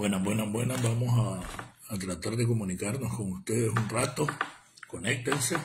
Buenas, buenas, buenas. Vamos a, a tratar de comunicarnos con ustedes un rato. Conéctense.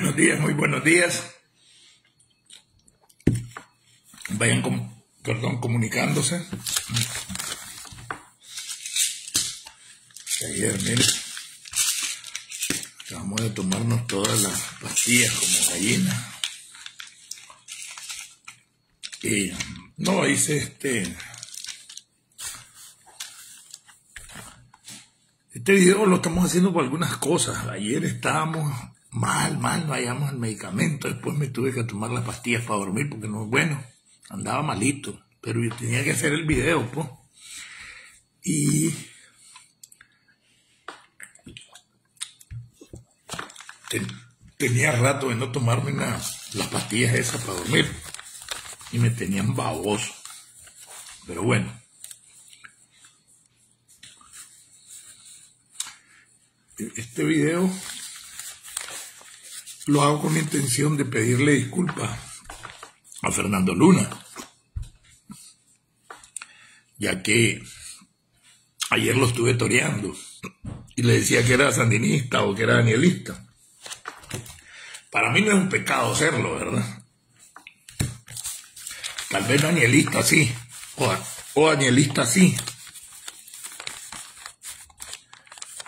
Buenos días, muy buenos días. Vayan, com- perdón, comunicándose. Ayer, miren, acabamos de tomarnos todas las pastillas como gallinas. Y no hice este. Este video lo estamos haciendo por algunas cosas. Ayer estábamos mal, mal, no hallamos el medicamento. Después me tuve que tomar las pastillas para dormir porque no, bueno, andaba malito. Pero yo tenía que hacer el video, pues. Y te- tenía rato de no tomarme una- las pastillas esas para dormir. Y me tenían baboso. Pero bueno. Este video lo hago con intención de pedirle disculpas a Fernando Luna, ya que ayer lo estuve toreando y le decía que era sandinista o que era danielista. Para mí no es un pecado hacerlo, ¿verdad? Tal vez danielista sí, o, o danielista sí,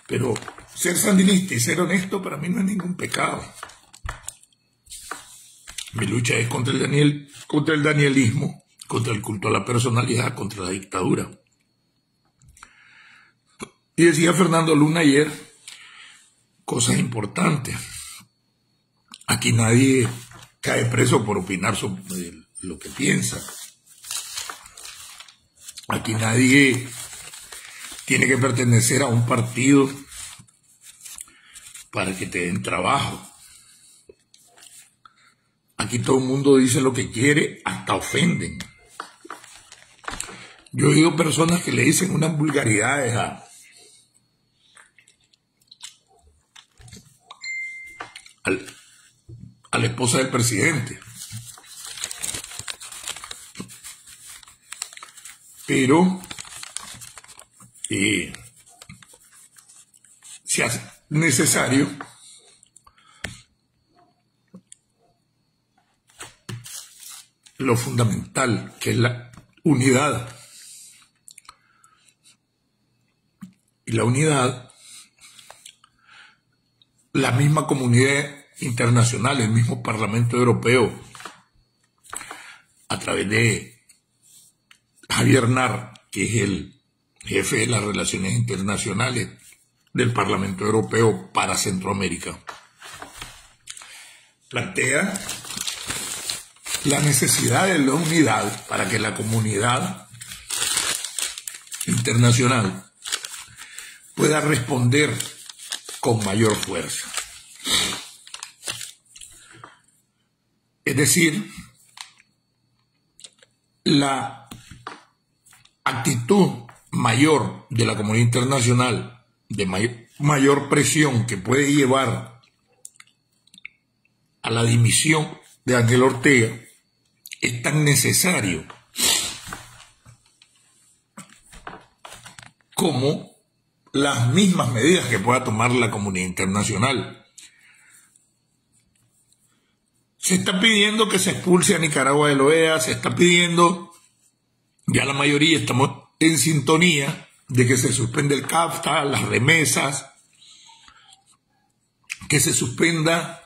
pero ser sandinista y ser honesto para mí no es ningún pecado. Mi lucha es contra el, Daniel, contra el danielismo, contra el culto a la personalidad, contra la dictadura. Y decía Fernando Luna ayer cosas importantes. Aquí nadie cae preso por opinar sobre lo que piensa. Aquí nadie tiene que pertenecer a un partido para que te den trabajo. Aquí todo el mundo dice lo que quiere, hasta ofenden. Yo he oído personas que le dicen unas vulgaridades a, al- a la esposa del presidente. Pero eh, se hace necesario lo fundamental, que es la unidad. Y la unidad la misma comunidad internacional, el mismo Parlamento Europeo, a través de Javier Nar, que es el jefe de las relaciones internacionales del Parlamento Europeo para Centroamérica, plantea la necesidad de la unidad para que la comunidad internacional pueda responder con mayor fuerza. Es decir, la actitud mayor de la comunidad internacional, de mayor, presión que puede llevar a la dimisión de Ángel Ortega, es tan necesario como las mismas medidas que pueda tomar la comunidad internacional. Se está pidiendo que se expulse a Nicaragua de la OEA, se está pidiendo, ya la mayoría estamos en sintonía de que se suspende el CAFTA, las remesas, que se suspenda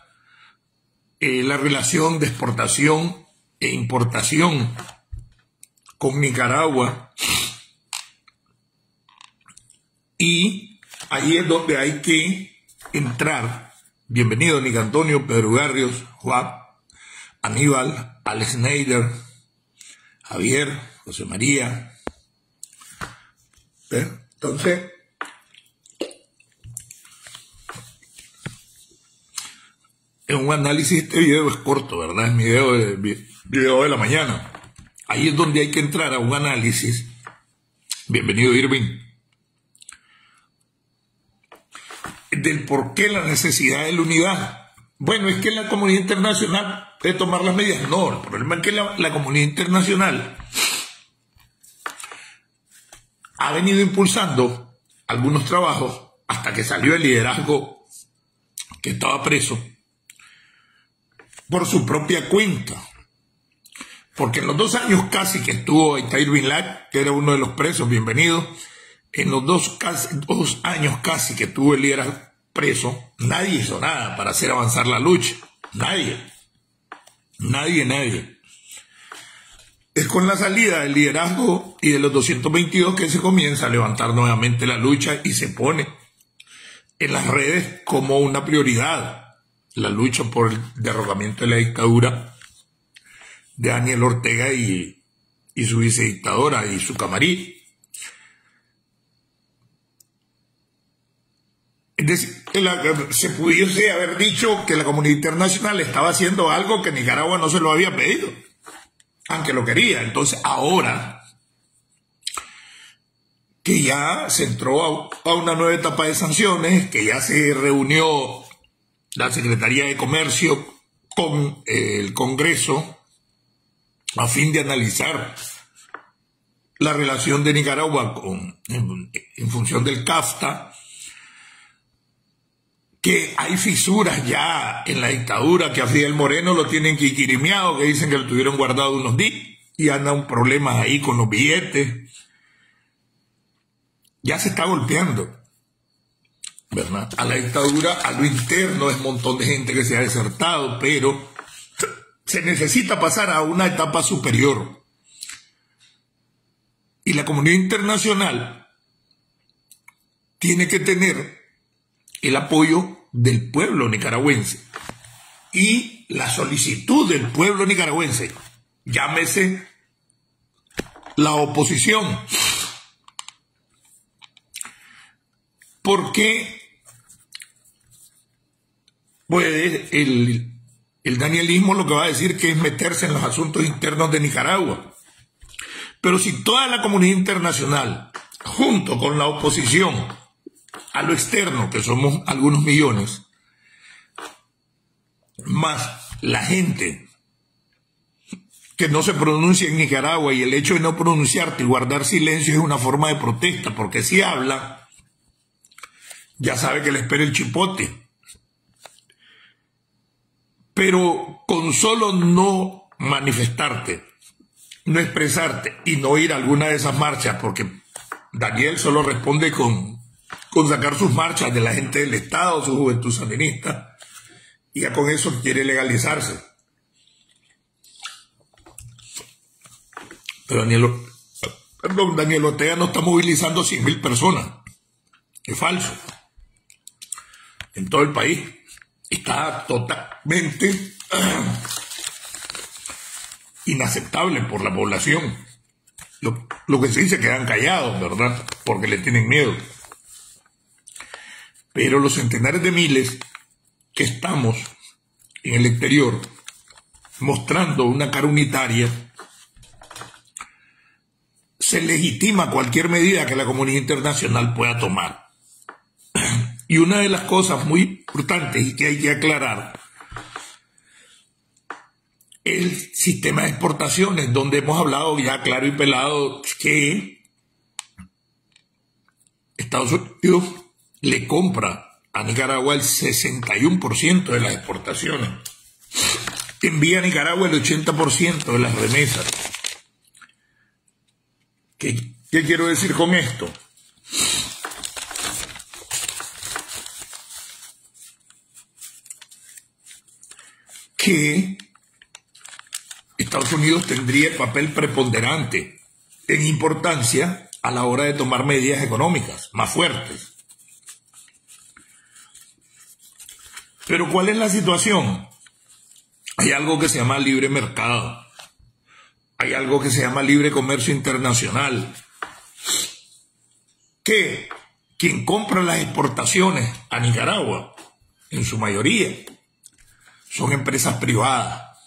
eh, la relación de exportación e importación con Nicaragua. Y ahí es donde hay que entrar. Bienvenido, Nick Antonio, Pedro Garrios, Juan, Aníbal, Alex Neider, Javier, José María. Entonces, en un análisis, este video es corto, ¿verdad? Es mi video de, video de la mañana. Ahí es donde hay que entrar a un análisis. Bienvenido, Irving. Del por qué la necesidad de la unidad. Bueno, es que la comunidad internacional puede tomar las medidas. No, el problema es que la, comunidad internacional ha venido impulsando algunos trabajos hasta que salió el liderazgo que estaba preso por su propia cuenta. Porque en los dos años casi que estuvo Itair Bin que era uno de los presos, bienvenido, en los dos, años casi que tuvo el liderazgo preso, nadie hizo nada para hacer avanzar la lucha. Nadie. Nadie, nadie. Es con la salida del liderazgo y de los 222 que se comienza a levantar nuevamente la lucha y se pone en las redes como una prioridad la lucha por el derrocamiento de la dictadura de Daniel Ortega y, y su vicedictadora y su camarí. se pudiese haber dicho que la comunidad internacional estaba haciendo algo que Nicaragua no se lo había pedido, aunque lo quería. Entonces, ahora que ya se entró a, una nueva etapa de sanciones, que ya se reunió la Secretaría de Comercio con el Congreso a fin de analizar la relación de Nicaragua con, en función del CAFTA, que hay fisuras ya en la dictadura, que a Fidel Moreno lo tienen quiquirimeado, que dicen que lo tuvieron guardado unos días y andan problemas ahí con los billetes. Ya se está golpeando, ¿verdad? A la dictadura, a lo interno es un montón de gente que se ha desertado, pero se necesita pasar a una etapa superior. Y la comunidad internacional tiene que tener el apoyo del pueblo nicaragüense y la solicitud del pueblo nicaragüense, llámese la oposición. Porque pues, el, el danielismo lo que va a decir que es meterse en los asuntos internos de Nicaragua. Pero si toda la comunidad internacional, junto con la oposición, a lo externo, que somos algunos millones, más la gente que no se pronuncia en Nicaragua y el hecho de no pronunciarte y guardar silencio es una forma de protesta, porque si habla, ya sabe que le espera el chipote. Pero con solo no manifestarte, no expresarte y no ir a alguna de esas marchas, porque Daniel solo responde con con sacar sus marchas de la gente del Estado, su juventud sandinista, y ya con eso quiere legalizarse. Pero Daniel, perdón, Daniel Ortega no está movilizando 100 mil personas. Es falso. En todo el país. Está totalmente inaceptable por la población. Lo, lo que se dice que quedan callados, ¿verdad? Porque le tienen miedo. Pero los centenares de miles que estamos en el exterior mostrando una cara unitaria, se legitima cualquier medida que la comunidad internacional pueda tomar. Y una de las cosas muy importantes y que hay que aclarar el sistema de exportaciones, donde hemos hablado ya claro y pelado que Estados Unidos le compra a Nicaragua el 61% de las exportaciones. Envía a Nicaragua el 80% de las remesas. ¿Qué, ¿Qué, quiero decir con esto? Que Estados Unidos tendría el papel preponderante en importancia a la hora de tomar medidas económicas más fuertes. Pero ¿cuál es la situación? Hay algo que se llama libre mercado. Hay algo que se llama libre comercio internacional. Que quien compra las exportaciones a Nicaragua, en su mayoría, son empresas privadas.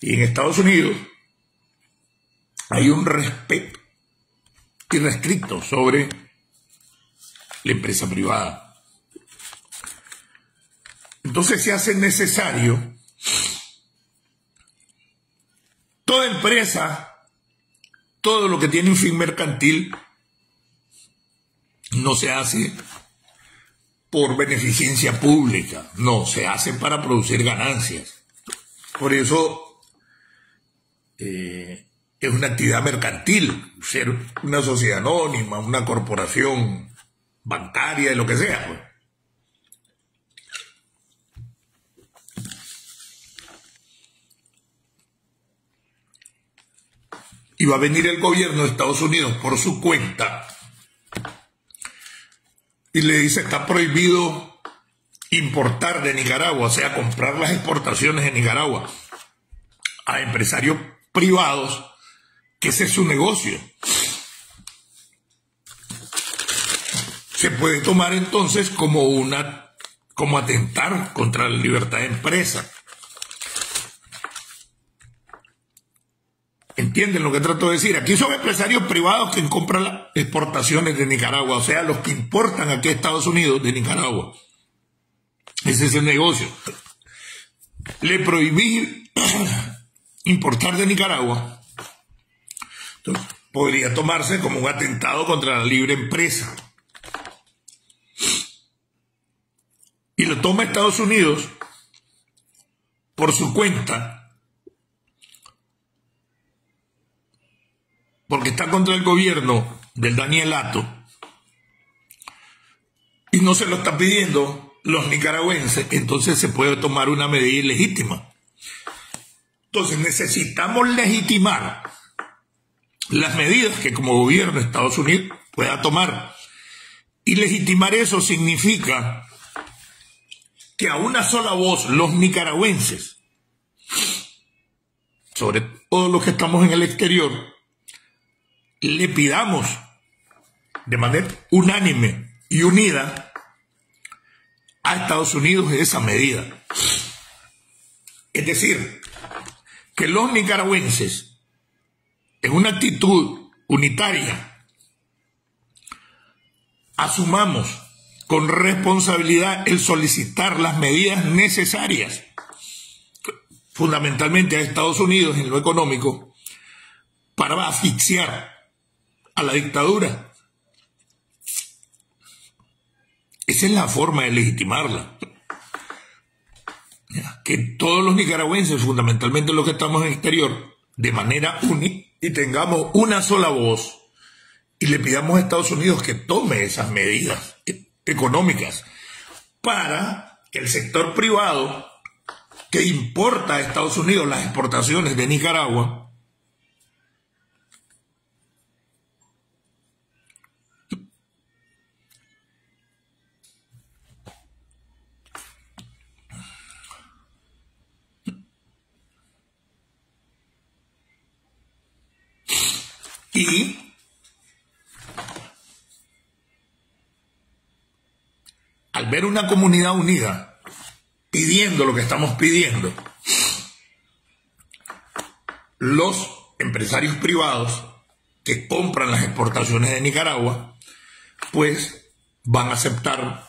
Y en Estados Unidos hay un respeto irrestricto sobre la empresa privada. Entonces se hace necesario toda empresa, todo lo que tiene un fin mercantil, no se hace por beneficencia pública, no, se hace para producir ganancias. Por eso eh, es una actividad mercantil, ser una sociedad anónima, una corporación bancaria, lo que sea. Pues. y va a venir el gobierno de Estados Unidos por su cuenta y le dice está prohibido importar de Nicaragua, o sea, comprar las exportaciones de Nicaragua a empresarios privados, que ese es su negocio. Se puede tomar entonces como una como atentar contra la libertad de empresa. ¿Entienden lo que trato de decir? Aquí son empresarios privados que compran las exportaciones de Nicaragua, o sea, los que importan aquí a Estados Unidos de Nicaragua. Ese es el negocio. Le prohibí importar de Nicaragua. Entonces, podría tomarse como un atentado contra la libre empresa. Y lo toma Estados Unidos por su cuenta porque está contra el gobierno del Danielato y no se lo está pidiendo los nicaragüenses, entonces se puede tomar una medida ilegítima. Entonces necesitamos legitimar las medidas que como gobierno de Estados Unidos pueda tomar. Y legitimar eso significa que a una sola voz los nicaragüenses, sobre todo los que estamos en el exterior, le pidamos de manera unánime y unida a Estados Unidos esa medida. Es decir, que los nicaragüenses, en una actitud unitaria, asumamos con responsabilidad el solicitar las medidas necesarias, fundamentalmente a Estados Unidos en lo económico, para asfixiar a la dictadura. Esa es la forma de legitimarla. Que todos los nicaragüenses, fundamentalmente los que estamos en el exterior, de manera única y tengamos una sola voz y le pidamos a Estados Unidos que tome esas medidas económicas para que el sector privado que importa a Estados Unidos las exportaciones de Nicaragua y al ver una comunidad unida pidiendo lo que estamos pidiendo, los empresarios privados que compran las exportaciones de Nicaragua, pues van a aceptar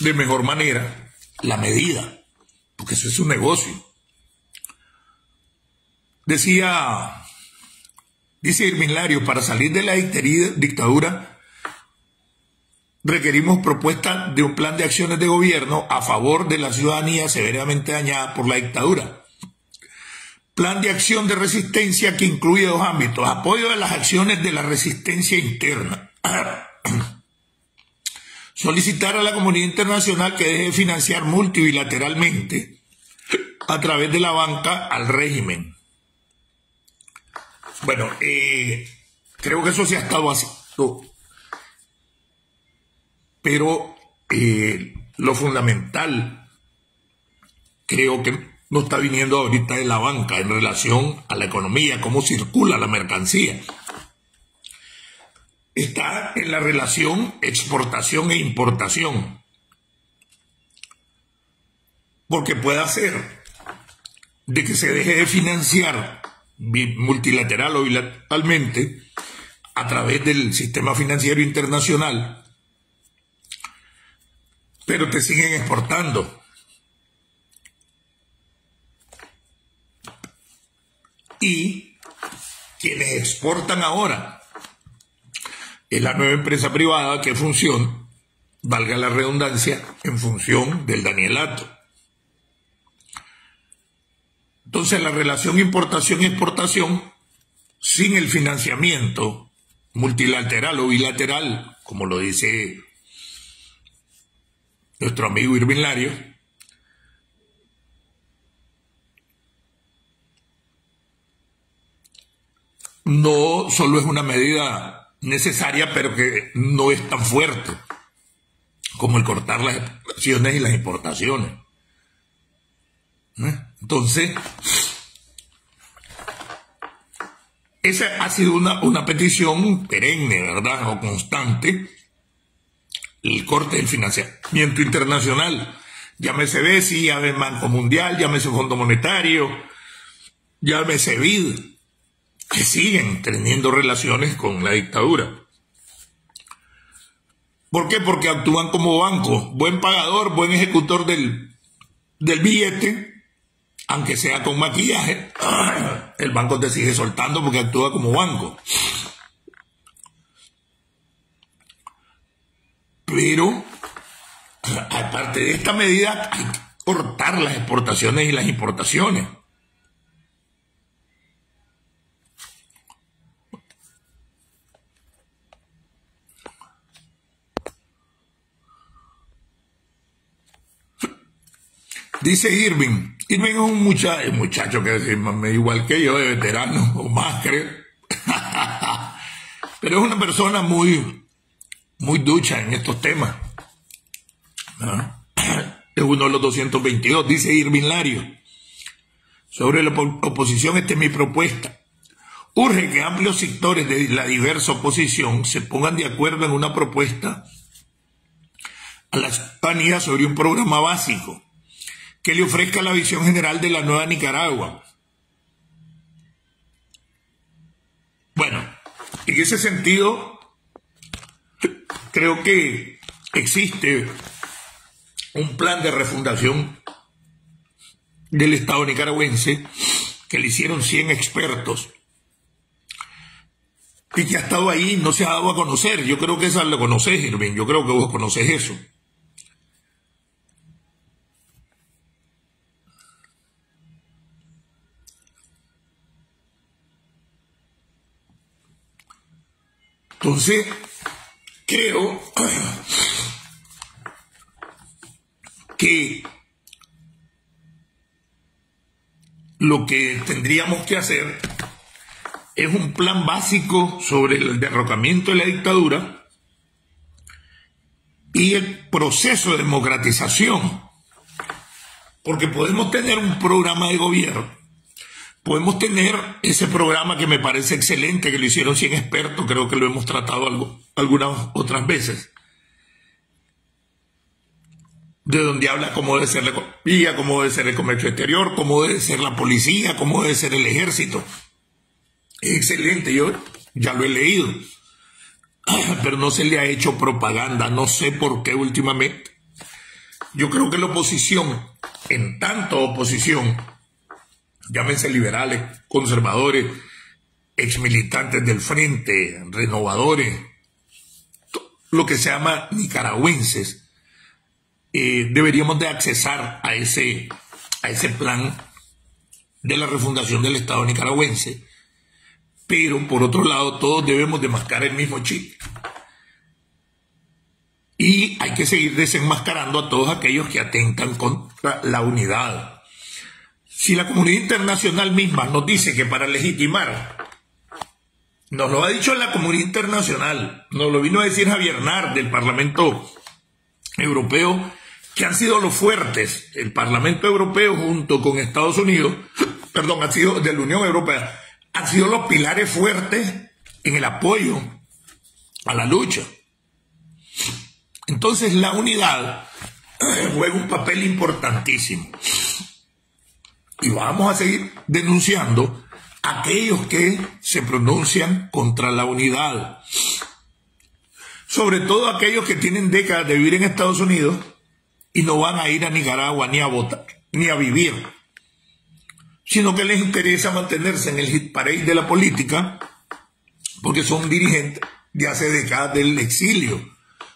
de mejor manera la medida, porque eso es un negocio. Decía, dice Irving Lario, para salir de la dictadura requerimos propuesta de un plan de acciones de gobierno a favor de la ciudadanía severamente dañada por la dictadura. Plan de acción de resistencia que incluye dos ámbitos. Apoyo de las acciones de la resistencia interna. Solicitar a la comunidad internacional que deje de financiar multilateralmente a través de la banca al régimen. Bueno, eh, creo que eso se ha estado haciendo pero eh, lo fundamental creo que no está viniendo ahorita de la banca en relación a la economía, cómo circula la mercancía. Está en la relación exportación e importación. Porque puede hacer de que se deje de financiar multilateral o bilateralmente a través del sistema financiero internacional pero te siguen exportando. Y quienes exportan ahora es la nueva empresa privada que funciona, valga la redundancia, en función del Danielato. Entonces la relación importación-exportación, sin el financiamiento multilateral o bilateral, como lo dice nuestro amigo Irving Lario, no solo es una medida necesaria, pero que no es tan fuerte como el cortar las exportaciones y las importaciones. Entonces, esa ha sido una, una petición perenne, ¿verdad? O constante el corte del financiamiento internacional. Llámese BESI, llámese Banco Mundial, llámese Fondo Monetario, llámese BID, que siguen teniendo relaciones con la dictadura. ¿Por qué? Porque actúan como banco, buen pagador, buen ejecutor del, del billete, aunque sea con maquillaje, el banco te sigue soltando porque actúa como banco. Pero, aparte de esta medida, hay que cortar las exportaciones y las importaciones. Dice Irving, Irving es un muchacho, muchacho que es igual que yo, de veterano o más, creo. Pero es una persona muy, muy ducha en estos temas. Es uno de los 222, dice Irving Lario. Sobre la oposición, esta es mi propuesta. Urge que amplios sectores de la diversa oposición se pongan de acuerdo en una propuesta a la ciudadanía sobre un programa básico que le ofrezca la visión general de la nueva Nicaragua. Bueno, en ese sentido, creo que existe un plan de refundación del Estado nicaragüense que le hicieron 100 expertos y que ha estado ahí no se ha dado a conocer. Yo creo que esa lo conoces, Irving. Yo creo que vos conoces eso. Entonces, creo que lo que tendríamos que hacer es un plan básico sobre el derrocamiento de la dictadura y el proceso de democratización, porque podemos tener un programa de gobierno Podemos tener ese programa que me parece excelente, que lo hicieron 100 expertos, creo que lo hemos tratado algo, algunas otras veces, de donde habla cómo debe ser la economía, cómo debe ser el comercio exterior, cómo debe ser la policía, cómo debe ser el ejército. Es excelente, yo ya lo he leído, pero no se le ha hecho propaganda, no sé por qué últimamente. Yo creo que la oposición, en tanto oposición, llámense liberales, conservadores, exmilitantes del frente, renovadores, lo que se llama nicaragüenses, eh, deberíamos de accesar a ese, a ese plan de la refundación del Estado nicaragüense, pero por otro lado todos debemos de mascar el mismo chip. Y hay que seguir desenmascarando a todos aquellos que atentan contra la unidad, si la comunidad internacional misma nos dice que para legitimar, nos lo ha dicho la comunidad internacional, nos lo vino a decir Javier Nard del Parlamento Europeo, que han sido los fuertes, el Parlamento Europeo junto con Estados Unidos, perdón, ha sido de la Unión Europea, han sido los pilares fuertes en el apoyo a la lucha. Entonces la unidad juega un papel importantísimo. Y vamos a seguir denunciando a aquellos que se pronuncian contra la unidad. Sobre todo aquellos que tienen décadas de vivir en Estados Unidos y no van a ir a Nicaragua ni a votar, ni a vivir, sino que les interesa mantenerse en el hit de la política porque son dirigentes de hace décadas del exilio,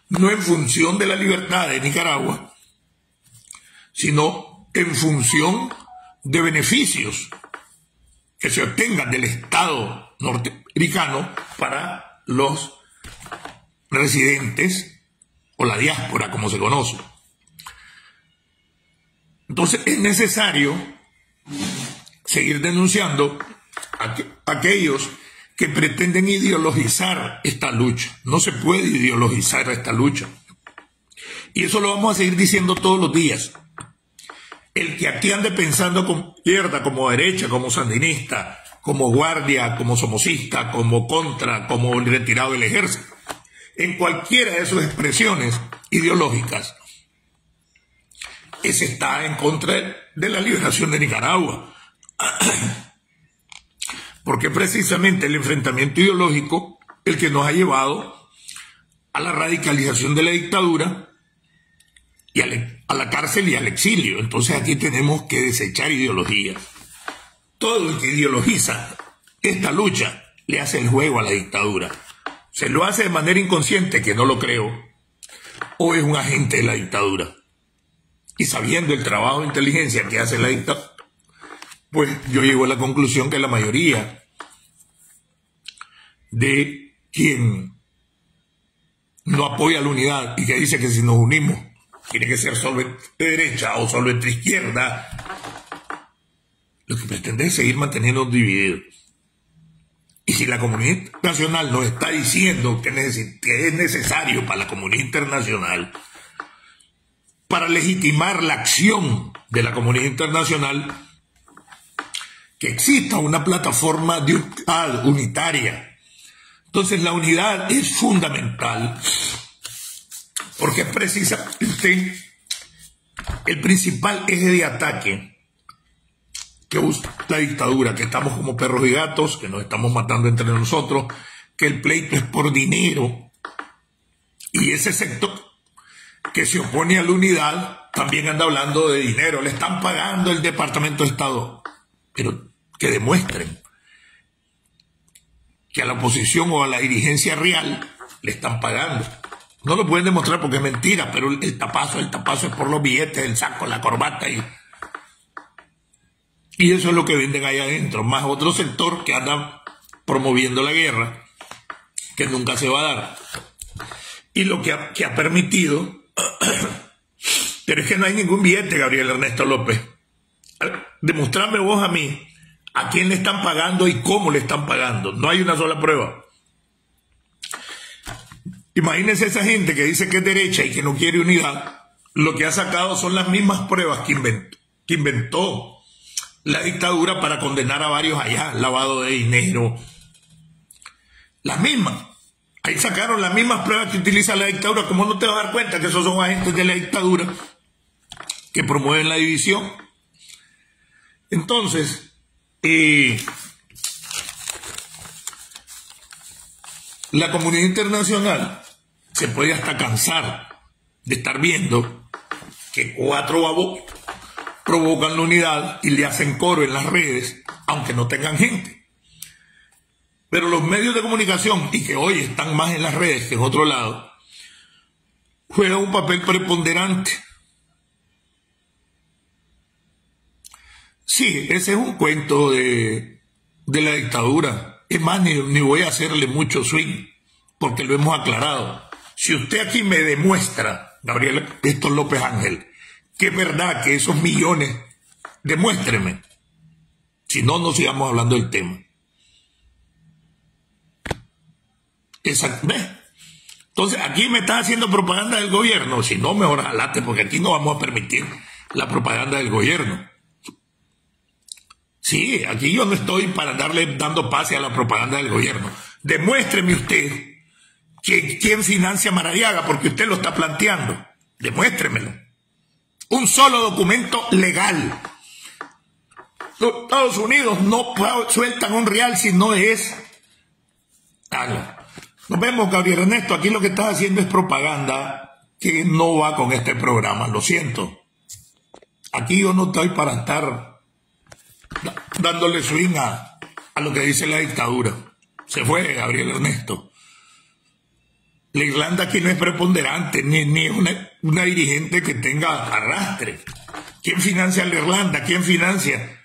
no en función de la libertad de Nicaragua, sino en función de beneficios que se obtengan del Estado norteamericano para los residentes o la diáspora, como se conoce. Entonces es necesario seguir denunciando a aquellos que pretenden ideologizar esta lucha. No se puede ideologizar esta lucha. Y eso lo vamos a seguir diciendo todos los días el que aquí ande pensando como izquierda, como derecha, como sandinista, como guardia, como somocista, como contra, como retirado del ejército, en cualquiera de sus expresiones ideológicas, ese está en contra de la liberación de Nicaragua. Porque precisamente el enfrentamiento ideológico el que nos ha llevado a la radicalización de la dictadura y a la cárcel y al exilio. Entonces aquí tenemos que desechar ideologías. Todo el que ideologiza esta lucha le hace el juego a la dictadura. Se lo hace de manera inconsciente, que no lo creo, o es un agente de la dictadura. Y sabiendo el trabajo de inteligencia que hace la dictadura, pues yo llego a la conclusión que la mayoría de quien no apoya la unidad y que dice que si nos unimos tiene que ser solo entre derecha o solo entre izquierda. Lo que pretende es seguir manteniendo divididos. Y si la comunidad internacional nos está diciendo que, es necesario para la comunidad internacional, para legitimar la acción de la comunidad internacional, que exista una plataforma de unitaria. Entonces la unidad es fundamental porque es precisamente el principal eje de ataque que usa la dictadura, que estamos como perros y gatos, que nos estamos matando entre nosotros, que el pleito es por dinero. Y ese sector que se opone a la unidad también anda hablando de dinero, le están pagando el Departamento de Estado, pero que demuestren que a la oposición o a la dirigencia real le están pagando. No lo pueden demostrar porque es mentira, pero el, tapazo, el tapazo es por los billetes, el saco, la corbata y, y eso es lo que venden ahí adentro, más otro sector que anda promoviendo la guerra, que nunca se va a dar. Y lo que ha, que ha permitido, pero es que no hay ningún billete, Gabriel Ernesto López. Demostrame vos a mí a quién le están pagando y cómo le están pagando. No hay una sola prueba. Imagínense esa gente que dice que es derecha y que no quiere unidad. Lo que ha sacado son las mismas pruebas que inventó, que inventó la dictadura para condenar a varios allá, lavado de dinero. Las mismas. Ahí sacaron las mismas pruebas que utiliza la dictadura. ¿Cómo no te vas a dar cuenta que esos son agentes de la dictadura que promueven la división? Entonces, eh, la comunidad internacional se puede hasta cansar de estar viendo que cuatro babos provocan la unidad y le hacen coro en las redes, aunque no tengan gente. Pero los medios de comunicación, y que hoy están más en las redes que en otro lado, juegan un papel preponderante. Sí, ese es un cuento de, la dictadura. Es más, ni, ni voy a hacerle mucho swing, porque lo hemos aclarado. Si usted aquí me demuestra, Gabriel Héctor López Ángel, que es verdad que esos millones, demuéstreme. Si no, no sigamos hablando del tema. Exacto. Entonces, aquí me está haciendo propaganda del gobierno. Si no, mejor jalate, porque aquí no vamos a permitir la propaganda del gobierno. Sí, aquí yo no estoy para darle dando pase a la propaganda del gobierno. Demuéstreme usted quién financia Maradiaga, porque usted lo está planteando. Demuéstremelo. Un solo documento legal. Los Estados Unidos no sueltan un real si no es Nos vemos, Gabriel Ernesto. Aquí lo que estás haciendo es propaganda que no va con este programa. Lo siento. Aquí yo no estoy para estar dándole swing a lo que dice la dictadura. Se fue Gabriel Ernesto. La Irlanda aquí no es preponderante, ni, ni una, una dirigente que tenga arrastre. ¿Quién financia la Irlanda? ¿Quién financia?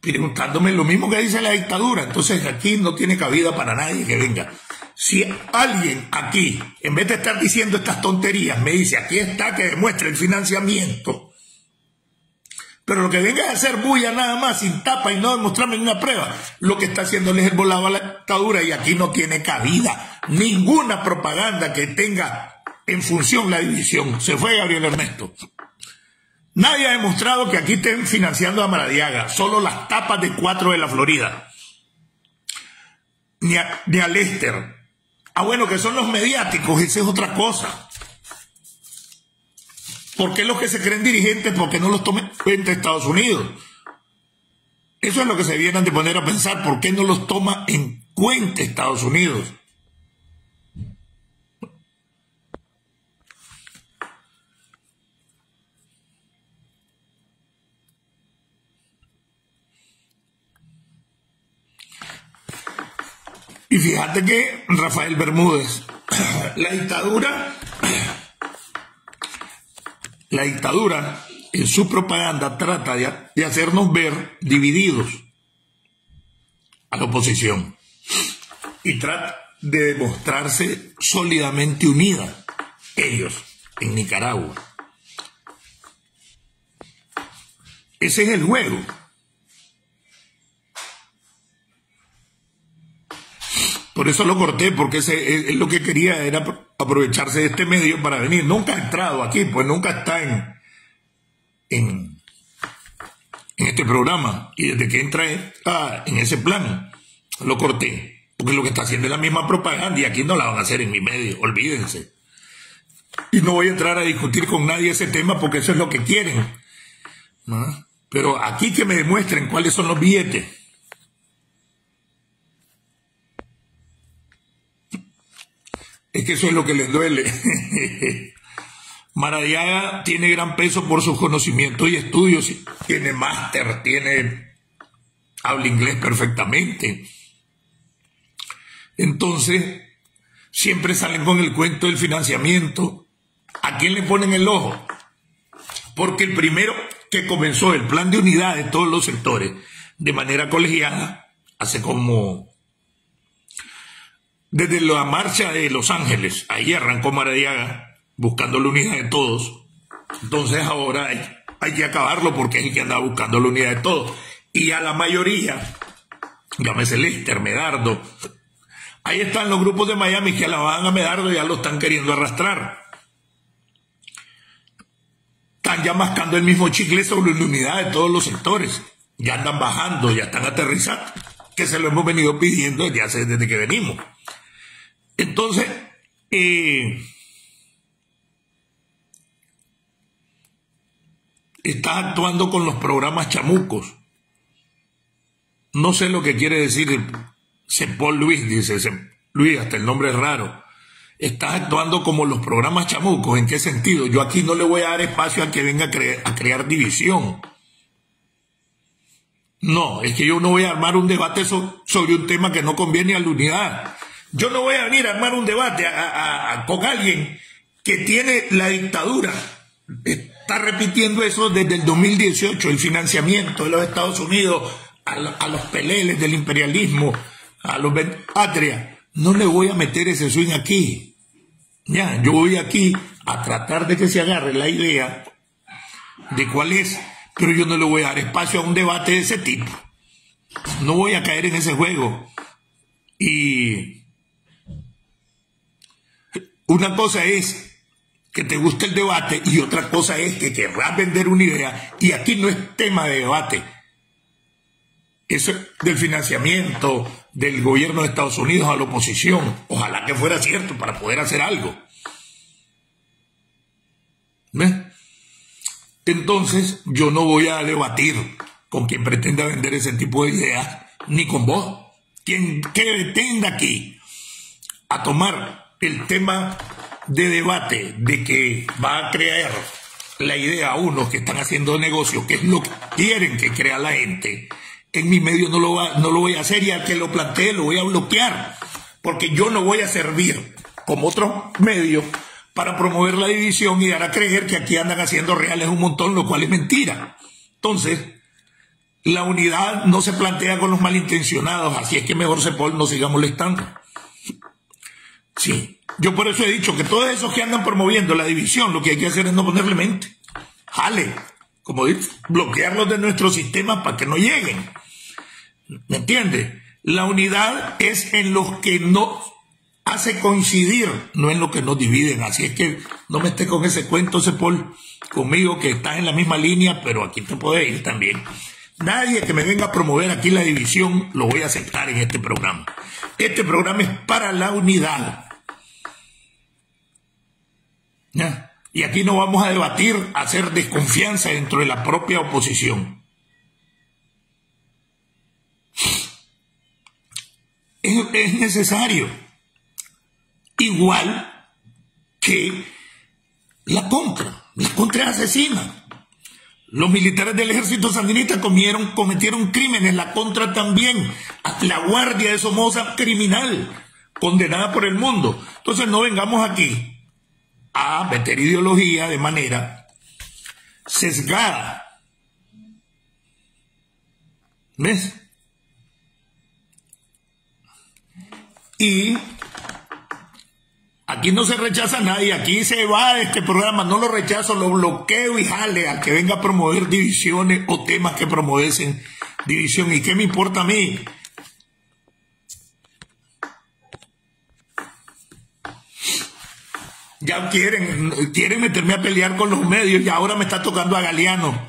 Preguntándome lo mismo que dice la dictadura. Entonces aquí no tiene cabida para nadie que venga. Si alguien aquí, en vez de estar diciendo estas tonterías, me dice, aquí está que demuestre el financiamiento, pero lo que venga a hacer bulla nada más, sin tapa y no demostrarme una prueba, lo que está haciendo es el volado a la dictadura y aquí no tiene cabida ninguna propaganda que tenga en función la división. Se fue Gabriel Ernesto. Nadie ha demostrado que aquí estén financiando a Maradiaga, solo las tapas de cuatro de la Florida. Ni a, ni a Lester. Ah, bueno, que son los mediáticos, esa es otra cosa. ¿Por qué los que se creen dirigentes, por qué no los tomen en cuenta Estados Unidos? Eso es lo que se vienen de poner a pensar, ¿por qué no los toma en cuenta Estados Unidos? Y fíjate que Rafael Bermúdez, la dictadura la dictadura en su propaganda trata de, hacernos ver divididos a la oposición y trata de demostrarse sólidamente unida ellos en Nicaragua. Ese es el juego. Por eso lo corté, porque ese, es lo que quería era aprovecharse de este medio para venir. Nunca ha entrado aquí, pues nunca está en, en, este programa. Y desde que entra en ese plan, lo corté. Porque lo que está haciendo es la misma propaganda y aquí no la van a hacer en mi medio, olvídense. Y no voy a entrar a discutir con nadie ese tema porque eso es lo que quieren. Pero aquí que me demuestren cuáles son los billetes Es que eso es lo que les duele. Maradiaga tiene gran peso por sus conocimientos y estudios, tiene máster, tiene habla inglés perfectamente. Entonces, siempre salen con el cuento del financiamiento. ¿A quién le ponen el ojo? Porque el primero que comenzó el plan de unidad de todos los sectores de manera colegiada hace como desde la marcha de Los Ángeles, ahí arrancó Maradiaga buscando la unidad de todos. Entonces ahora hay, que acabarlo porque es el que anda buscando la unidad de todos. Y a la mayoría, llámese Lester, Medardo, ahí están los grupos de Miami que alababan a Medardo y ya lo están queriendo arrastrar. Están ya mascando el mismo chicle sobre la unidad de todos los sectores. Ya andan bajando, ya están aterrizando, que se lo hemos venido pidiendo desde hace, desde que venimos. Entonces, eh, estás actuando con los programas chamucos. No sé lo que quiere decir Paul Luis, dice Luis, hasta el nombre es raro. Estás actuando como los programas chamucos. ¿En qué sentido? Yo aquí no le voy a dar espacio a que venga a crear división. No, es que yo no voy a armar un debate sobre un tema que no conviene a la unidad. Yo no voy a venir a armar un debate con alguien que tiene la dictadura. Está repitiendo eso desde el 2018, el financiamiento de los Estados Unidos a, los peleles del imperialismo, a los patria. No le voy a meter ese swing aquí. Ya, yo voy aquí a tratar de que se agarre la idea de cuál es, pero yo no le voy a dar espacio a un debate de ese tipo. No voy a caer en ese juego. Y una cosa es que te guste el debate y otra cosa es que querrás vender una idea y aquí no es tema de debate. Eso del financiamiento del gobierno de Estados Unidos a la oposición. Ojalá que fuera cierto para poder hacer algo. Entonces yo no voy a debatir con quien pretenda vender ese tipo de ideas, ni con vos. Quien pretenda aquí a tomar el tema de debate de que va a crear la idea a unos que están haciendo negocio, que es lo que quieren que crea la gente, en mi medio no lo, va, no lo voy a hacer y al que lo plantee lo voy a bloquear, porque yo no voy a servir como otros medios para promover la división y dar a creer que aquí andan haciendo reales un montón, lo cual es mentira. Entonces, la unidad no se plantea con los malintencionados, así es que mejor se no siga molestando. Sí, yo por eso he dicho que todos esos que andan promoviendo la división, lo que hay que hacer es no ponerle mente. Jale, como dice, bloquearlos de nuestro sistema para que no lleguen. ¿Me entiende? La unidad es en lo que nos hace coincidir, no en lo que nos dividen. Así es que no me estés con ese cuento, Paul, conmigo que estás en la misma línea, pero aquí te puede ir también. Nadie que me venga a promover aquí la división lo voy a aceptar en este programa. Este programa es para la unidad. Y aquí no vamos a debatir, hacer desconfianza dentro de la propia oposición. Es, necesario. Igual que la contra. La contra es asesina. Los militares del ejército sandinista cometieron crímenes, la contra también. La guardia de Somoza criminal, condenada por el mundo. Entonces no vengamos aquí a meter ideología de manera sesgada. ¿Ves? Y aquí no se rechaza a nadie, aquí se va este programa, no lo rechazo, lo bloqueo y jale al que venga a promover divisiones o temas que promovesen división. ¿Y qué me importa a mí? Ya quieren, quieren meterme a pelear con los medios y ahora me está tocando a Galeano.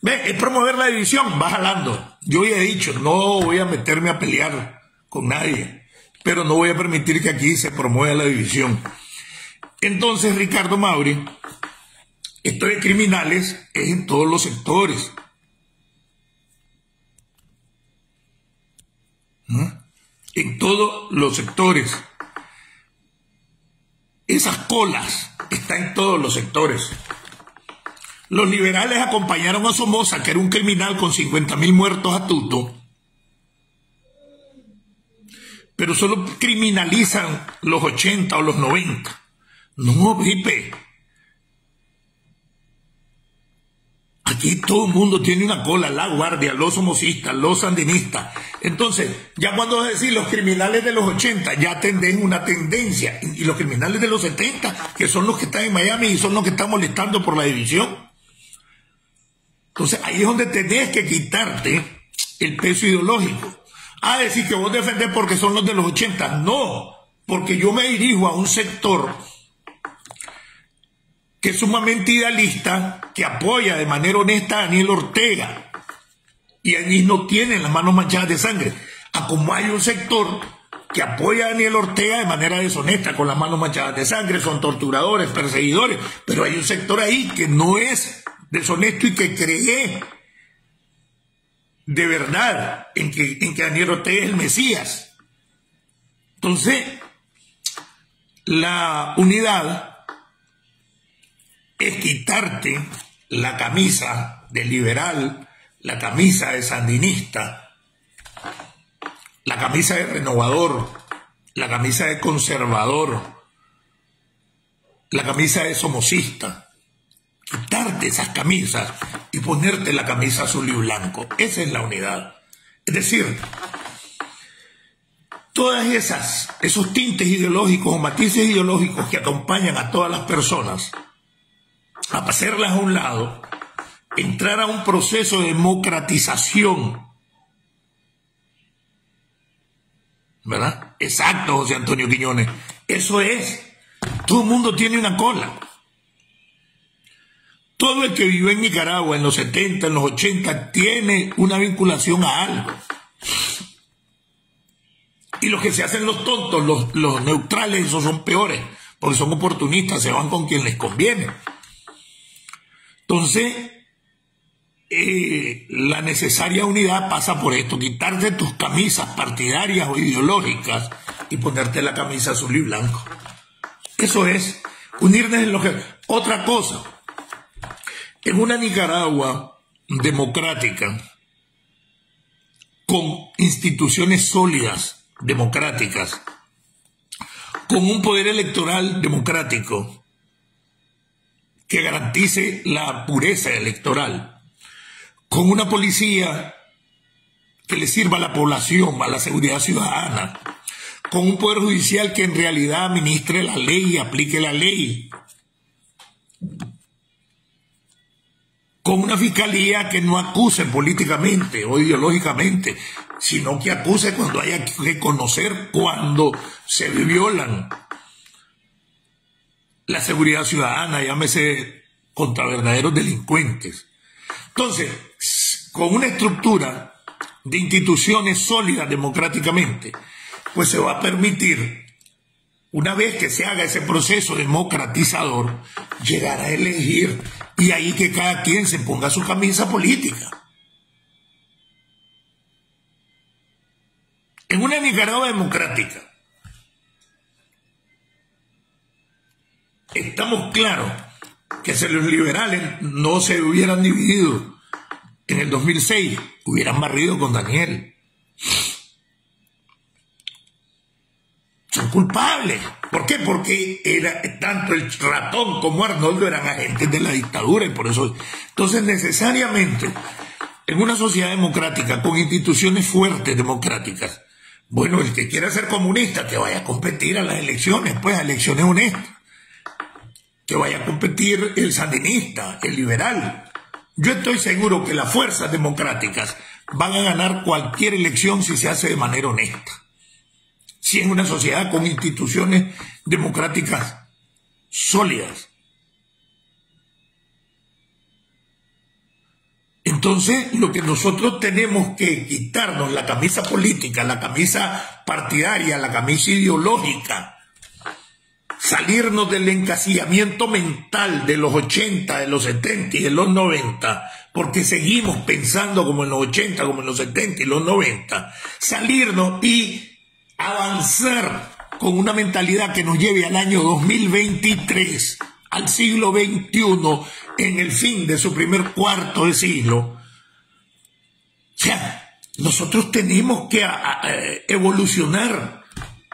Ve, es promover la división, va jalando. Yo ya he dicho, no voy a meterme a pelear con nadie, pero no voy a permitir que aquí se promueva la división. Entonces, Ricardo Mauri, esto de criminales es en todos los sectores. En todos los sectores. Esas colas están en todos los sectores. Los liberales acompañaron a Somoza, que era un criminal con 50 mil muertos a tuto, pero solo criminalizan los 80 o los 90. No, Pipe. Aquí todo el mundo tiene una cola, la guardia, los somocistas, los sandinistas. Entonces, ya cuando decir los criminales de los 80, ya tenden una tendencia. Y los criminales de los 70, que son los que están en Miami y son los que están molestando por la división. Entonces, ahí es donde tenés que quitarte el peso ideológico. A decir que vos defendés porque son los de los 80. No, porque yo me dirijo a un sector que es sumamente idealista, que apoya de manera honesta a Daniel Ortega. Y allí no tienen las manos manchadas de sangre. A como hay un sector que apoya a Daniel Ortega de manera deshonesta, con las manos manchadas de sangre, son torturadores, perseguidores, pero hay un sector ahí que no es deshonesto y que cree de verdad en que, en que Daniel Ortega es el Mesías. Entonces, la unidad es quitarte la camisa de liberal, la camisa de sandinista, la camisa de renovador, la camisa de conservador, la camisa de somocista. Quitarte esas camisas y ponerte la camisa azul y blanco. Esa es la unidad. Es decir, todas esas, esos tintes ideológicos o matices ideológicos que acompañan a todas las personas a hacerlas a un lado, entrar a un proceso de democratización. ¿Verdad? Exacto, José Antonio Quiñones. Eso es. Todo el mundo tiene una cola. Todo el que vivió en Nicaragua en los 70, en los 80, tiene una vinculación a algo. Y los que se hacen los tontos, los, neutrales, esos son peores, porque son oportunistas, se van con quien les conviene. Entonces, eh, la necesaria unidad pasa por esto, quitarte tus camisas partidarias o ideológicas y ponerte la camisa azul y blanco. Eso es unirnos en lo que... Otra cosa, en una Nicaragua democrática, con instituciones sólidas democráticas, con un poder electoral democrático, que garantice la pureza electoral, con una policía que le sirva a la población, a la seguridad ciudadana, con un poder judicial que en realidad administre la ley y aplique la ley, con una fiscalía que no acuse políticamente o ideológicamente, sino que acuse cuando haya que conocer cuando se violan la seguridad ciudadana, llámese contra verdaderos delincuentes. Entonces, con una estructura de instituciones sólidas democráticamente, pues se va a permitir, una vez que se haga ese proceso democratizador, llegar a elegir y ahí que cada quien se ponga su camisa política. En una Nicaragua democrática, estamos claros que si los liberales no se hubieran dividido en el 2006, hubieran barrido con Daniel. Culpables. ¿Por qué? Porque era, tanto el ratón como Arnoldo eran agentes de la dictadura y por eso. Entonces, necesariamente, en una sociedad democrática, con instituciones fuertes democráticas, bueno, el que quiera ser comunista, que vaya a competir a las elecciones, pues a elecciones honestas que vaya a competir el sandinista, el liberal. Yo estoy seguro que las fuerzas democráticas van a ganar cualquier elección si se hace de manera honesta. Si es una sociedad con instituciones democráticas sólidas. Entonces, lo que nosotros tenemos que quitarnos la camisa política, la camisa partidaria, la camisa ideológica, salirnos del encasillamiento mental de los 80, de los 70 y de los 90, porque seguimos pensando como en los 80, como en los 70 y los 90, salirnos y avanzar con una mentalidad que nos lleve al año 2023, al siglo XXI, en el fin de su primer cuarto de siglo. O sea, nosotros tenemos que evolucionar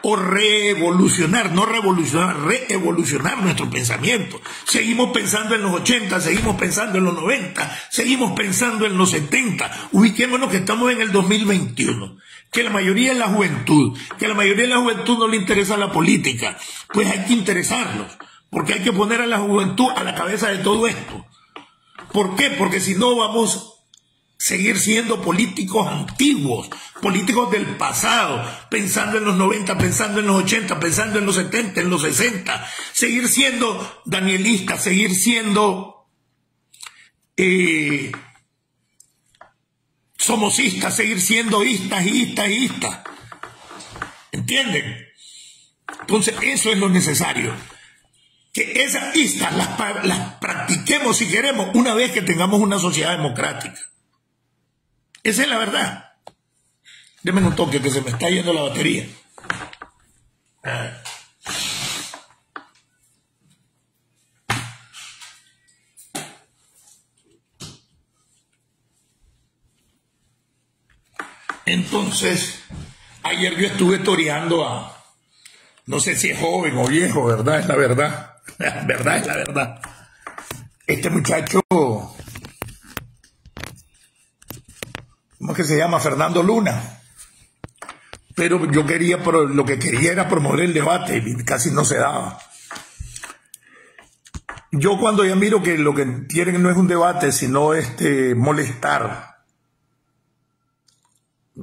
o reevolucionar, no revolucionar, reevolucionar nuestro pensamiento. Seguimos pensando en los 80, seguimos pensando en los 90, seguimos pensando en los 70. Ubiquémonos que estamos en el 2021, que la mayoría es la juventud, que la mayoría de la juventud no le interesa la política. Pues hay que interesarlos, porque hay que poner a la juventud a la cabeza de todo esto. ¿Por qué? Porque si no vamos seguir siendo políticos antiguos, políticos del pasado, pensando en los 90, pensando en los 80, pensando en los 70, en los 60, seguir siendo danielistas, seguir siendo eh, somosistas, seguir siendo istas, istas, istas. ¿Entienden? Entonces eso es lo necesario. Que esas istas las, practiquemos si queremos una vez que tengamos una sociedad democrática. Esa es la verdad. Deme un toque que se me está yendo la batería. Entonces, ayer yo estuve toreando a, no sé si es joven o viejo, ¿verdad? Es la verdad. La verdad es la verdad. Este muchacho ¿cómo es que se llama? Fernando Luna. Pero yo quería, lo que quería era promover el debate y casi no se daba. Yo cuando ya miro que lo que quieren no es un debate, sino este molestar,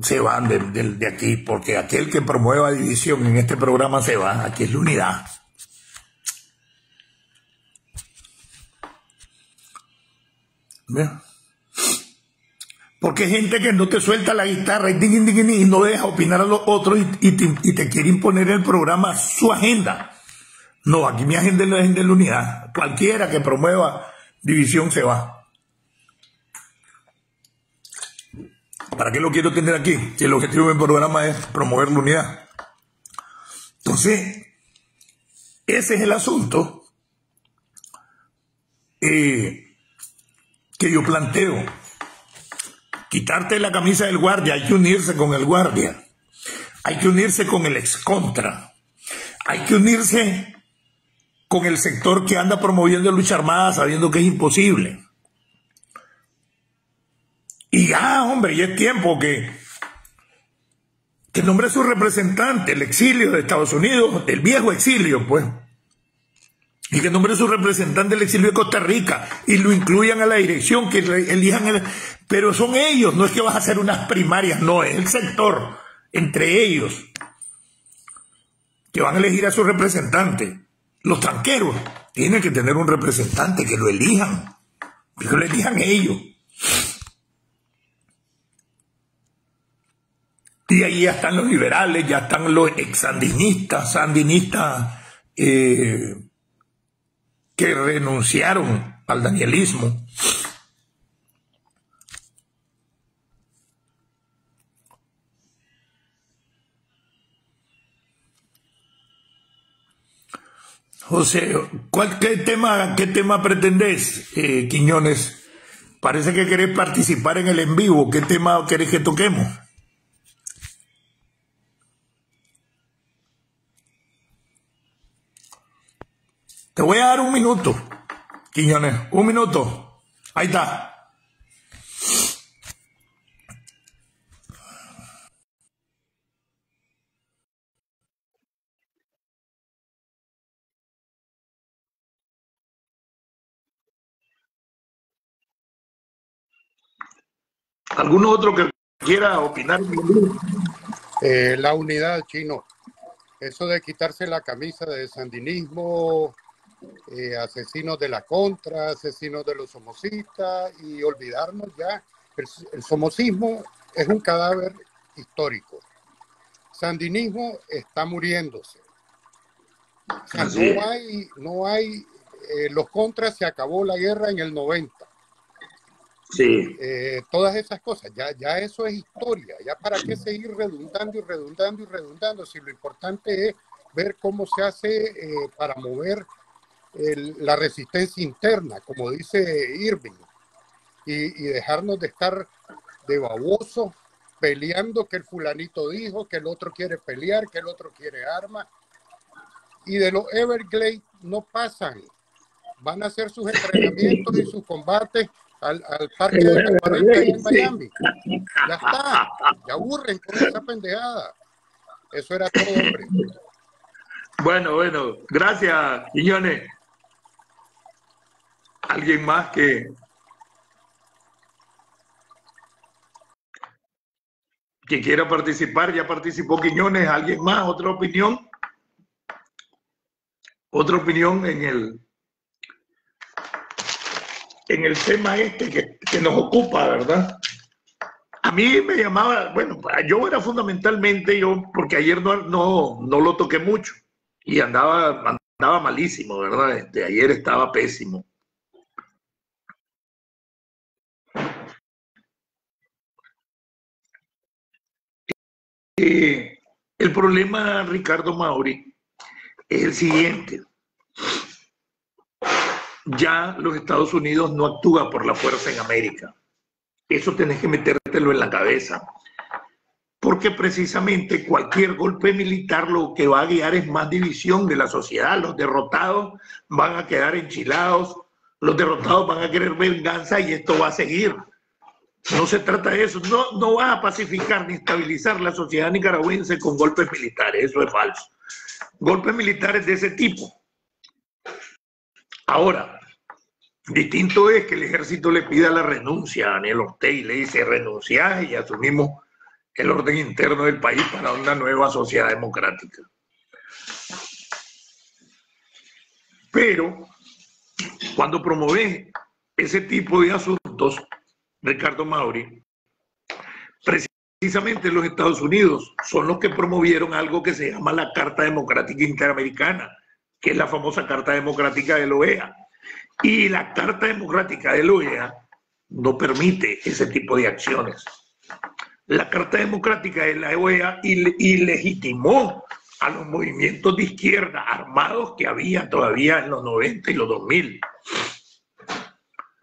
se van de, de aquí, porque aquel que promueva división en este programa se va, aquí es la unidad. Porque hay gente que no te suelta la guitarra y, no deja opinar a los otros y, te, quiere imponer el programa su agenda. No, aquí mi agenda es la agenda de la unidad. Cualquiera que promueva división se va. ¿Para qué lo quiero tener aquí? Si el objetivo del programa es promover la unidad. Entonces, ese es el asunto eh, que yo planteo quitarte la camisa del guardia, hay que unirse con el guardia, hay que unirse con el ex contra, hay que unirse con el sector que anda promoviendo lucha armada sabiendo que es imposible. Y ya, hombre, ya es tiempo que, que nombre su representante, el exilio de Estados Unidos, el viejo exilio, pues y que nombre su representante del exilio de Costa Rica y lo incluyan a la dirección, que elijan, pero son ellos, no es que vas a hacer unas primarias, no, es el sector, entre ellos, que van a elegir a su representante. Los tranqueros tienen que tener un representante, que lo elijan, que lo elijan ellos. Y ahí ya están los liberales, ya están los exandinistas, sandinistas, eh, que renunciaron al danielismo. José, ¿cuál, qué, tema, ¿qué tema pretendés, eh, Quiñones? Parece que querés participar en el en vivo. ¿Qué tema querés que toquemos? Te voy a dar un minuto, Quiñones, un minuto. Ahí está. ¿Algún otro que quiera opinar? Eh, la unidad chino. Eso de quitarse la camisa de sandinismo, eh, asesinos de la contra, asesinos de los somocistas y olvidarnos ya, el, somocismo es un cadáver histórico. Sandinismo está muriéndose. no hay, no hay, eh, los contras se acabó la guerra en el 90. Sí. Eh, todas esas cosas, ya, ya eso es historia, ya para qué seguir redundando y redundando y redundando, si lo importante es ver cómo se hace para mover la resistencia interna, como dice Irving, y, dejarnos de estar de baboso peleando que el fulanito dijo, que el otro quiere pelear, que el otro quiere armas. Y de los Everglades no pasan. Van a hacer sus entrenamientos y sus combates al, parque de 40 en Miami. Ya está. Ya aburren con esa pendejada. Eso era todo, hombre. Bueno, bueno. Gracias, Quiñones. ¿Alguien más que que quiera participar, ya participó Quiñones, ¿alguien más? ¿Otra opinión? Otra opinión en el en el tema este que, nos ocupa, ¿verdad? A mí me llamaba, bueno, yo era fundamentalmente yo, porque ayer no, no, no lo toqué mucho y andaba, andaba malísimo, ¿verdad? Este, ayer estaba pésimo. El problema, Ricardo Mauri, es el siguiente. Ya los Estados Unidos no actúa por la fuerza en América. Eso tenés que metértelo en la cabeza. Porque precisamente cualquier golpe militar lo que va a guiar es más división de la sociedad. Los derrotados van a quedar enchilados, los derrotados van a querer venganza y esto va a seguir. No se trata de eso. No, no va a pacificar ni estabilizar la sociedad nicaragüense con golpes militares. Eso es falso. Golpes militares de ese tipo. Ahora, distinto es que el ejército le pida la renuncia a Daniel Ortega y le dice renunciar y asumimos el orden interno del país para una nueva sociedad democrática. Pero cuando promueve ese tipo de asuntos, Ricardo Mauri, precisamente los Estados Unidos son los que promovieron algo que se llama la Carta Democrática Interamericana, que es la famosa Carta Democrática de la OEA. Y la Carta Democrática de la OEA no permite ese tipo de acciones. La Carta Democrática de la OEA ilegitimó a los movimientos de izquierda armados que había todavía en los 90 y los 2000.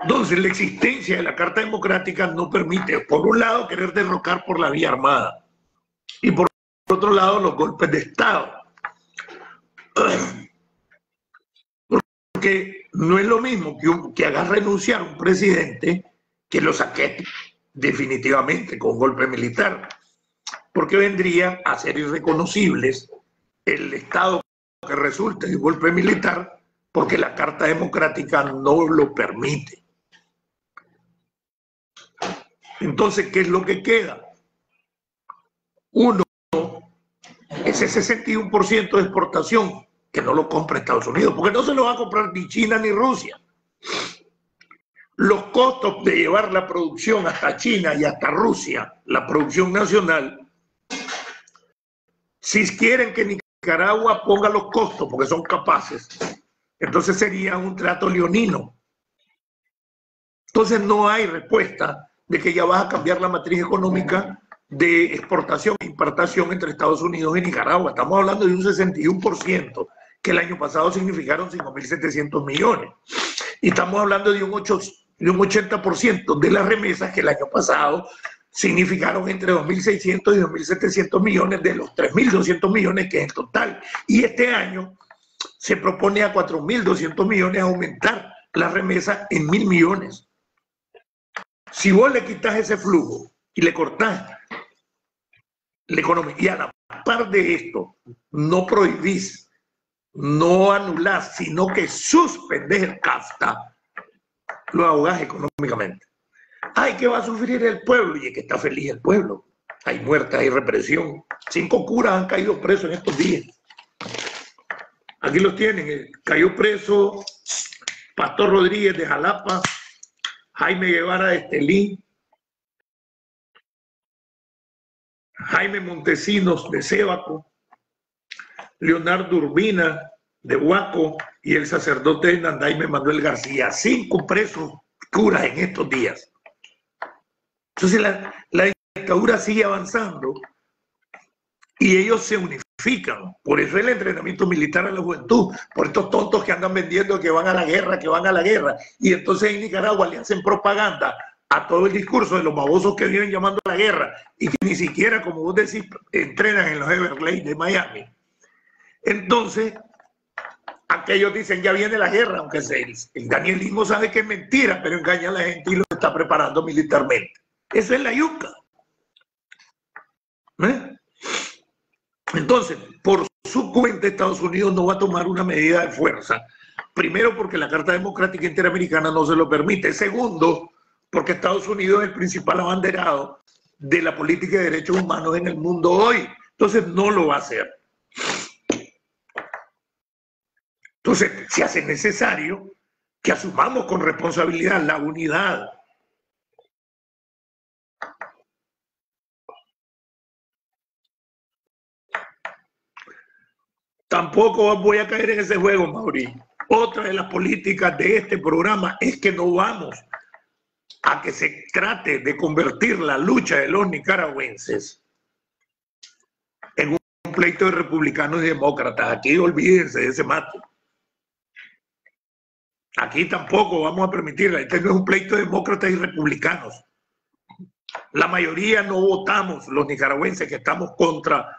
Entonces, la existencia de la Carta Democrática no permite, por un lado, querer derrocar por la vía armada y por otro lado, los golpes de Estado. Porque no es lo mismo que, un, que haga renunciar un presidente que lo saque definitivamente con golpe militar, porque vendría a ser irreconocibles el Estado que resulte de golpe militar porque la Carta Democrática no lo permite. Entonces, ¿qué es lo que queda? Uno, ese 61% de exportación que no lo compra Estados Unidos, porque no se lo va a comprar ni China ni Rusia. Los costos de llevar la producción hasta China y hasta Rusia, la producción nacional, si quieren que Nicaragua ponga los costos, porque son capaces, entonces sería un trato leonino. Entonces no hay respuesta de que ya vas a cambiar la matriz económica de exportación e importación entre Estados Unidos y Nicaragua. Estamos hablando de un 61%, que el año pasado significaron 5.700 millones. Y estamos hablando de un, 8, de un 80% de las remesas que el año pasado significaron entre 2.600 y 2.700 millones de los 3.200 millones que es en total. Y este año se propone a 4.200 millones aumentar las remesas en mil millones. Si vos le quitas ese flujo y le cortás la economía, y a la par de esto, no prohibís, no anulás, sino que suspendés el CAFTA, lo ahogás económicamente. Ay, que va a sufrir el pueblo, y es que está feliz el pueblo. Hay muertes, hay represión. Cinco curas han caído presos en estos días. Aquí los tienen. Cayó preso Pastor Rodríguez de Jalapa, Jaime Guevara de Estelín, Jaime Montesinos de Sébaco, Leonardo Urbina de Huaco y el sacerdote Nandaime Manuel García. Cinco presos curas en estos días. Entonces la, la dictadura sigue avanzando y ellos se unifican. Por eso el entrenamiento militar a la juventud, por estos tontos que andan vendiendo que van a la guerra, que van a la guerra. Y entonces en Nicaragua le hacen propaganda a todo el discurso de los babosos que viven llamando a la guerra y que ni siquiera, como vos decís, entrenan en los Everglades de Miami. Entonces, aquellos dicen ya viene la guerra, aunque el, el danielismo sabe que es mentira, pero engaña a la gente y lo está preparando militarmente. Esa es la yuca. ¿Eh? Entonces, por su cuenta, Estados Unidos no va a tomar una medida de fuerza. Primero, porque la Carta Democrática Interamericana no se lo permite. Segundo, porque Estados Unidos es el principal abanderado de la política de derechos humanos en el mundo hoy. Entonces, no lo va a hacer. Entonces, se hace necesario que asumamos con responsabilidad la unidad. Tampoco voy a caer en ese juego, Mauri. Otra de las políticas de este programa es que no vamos a que se trate de convertir la lucha de los nicaragüenses en un pleito de republicanos y demócratas. Aquí olvídense de ese mate. Aquí tampoco vamos a permitirla. Este no es un pleito de demócratas y republicanos. La mayoría no votamos, los nicaragüenses que estamos contra,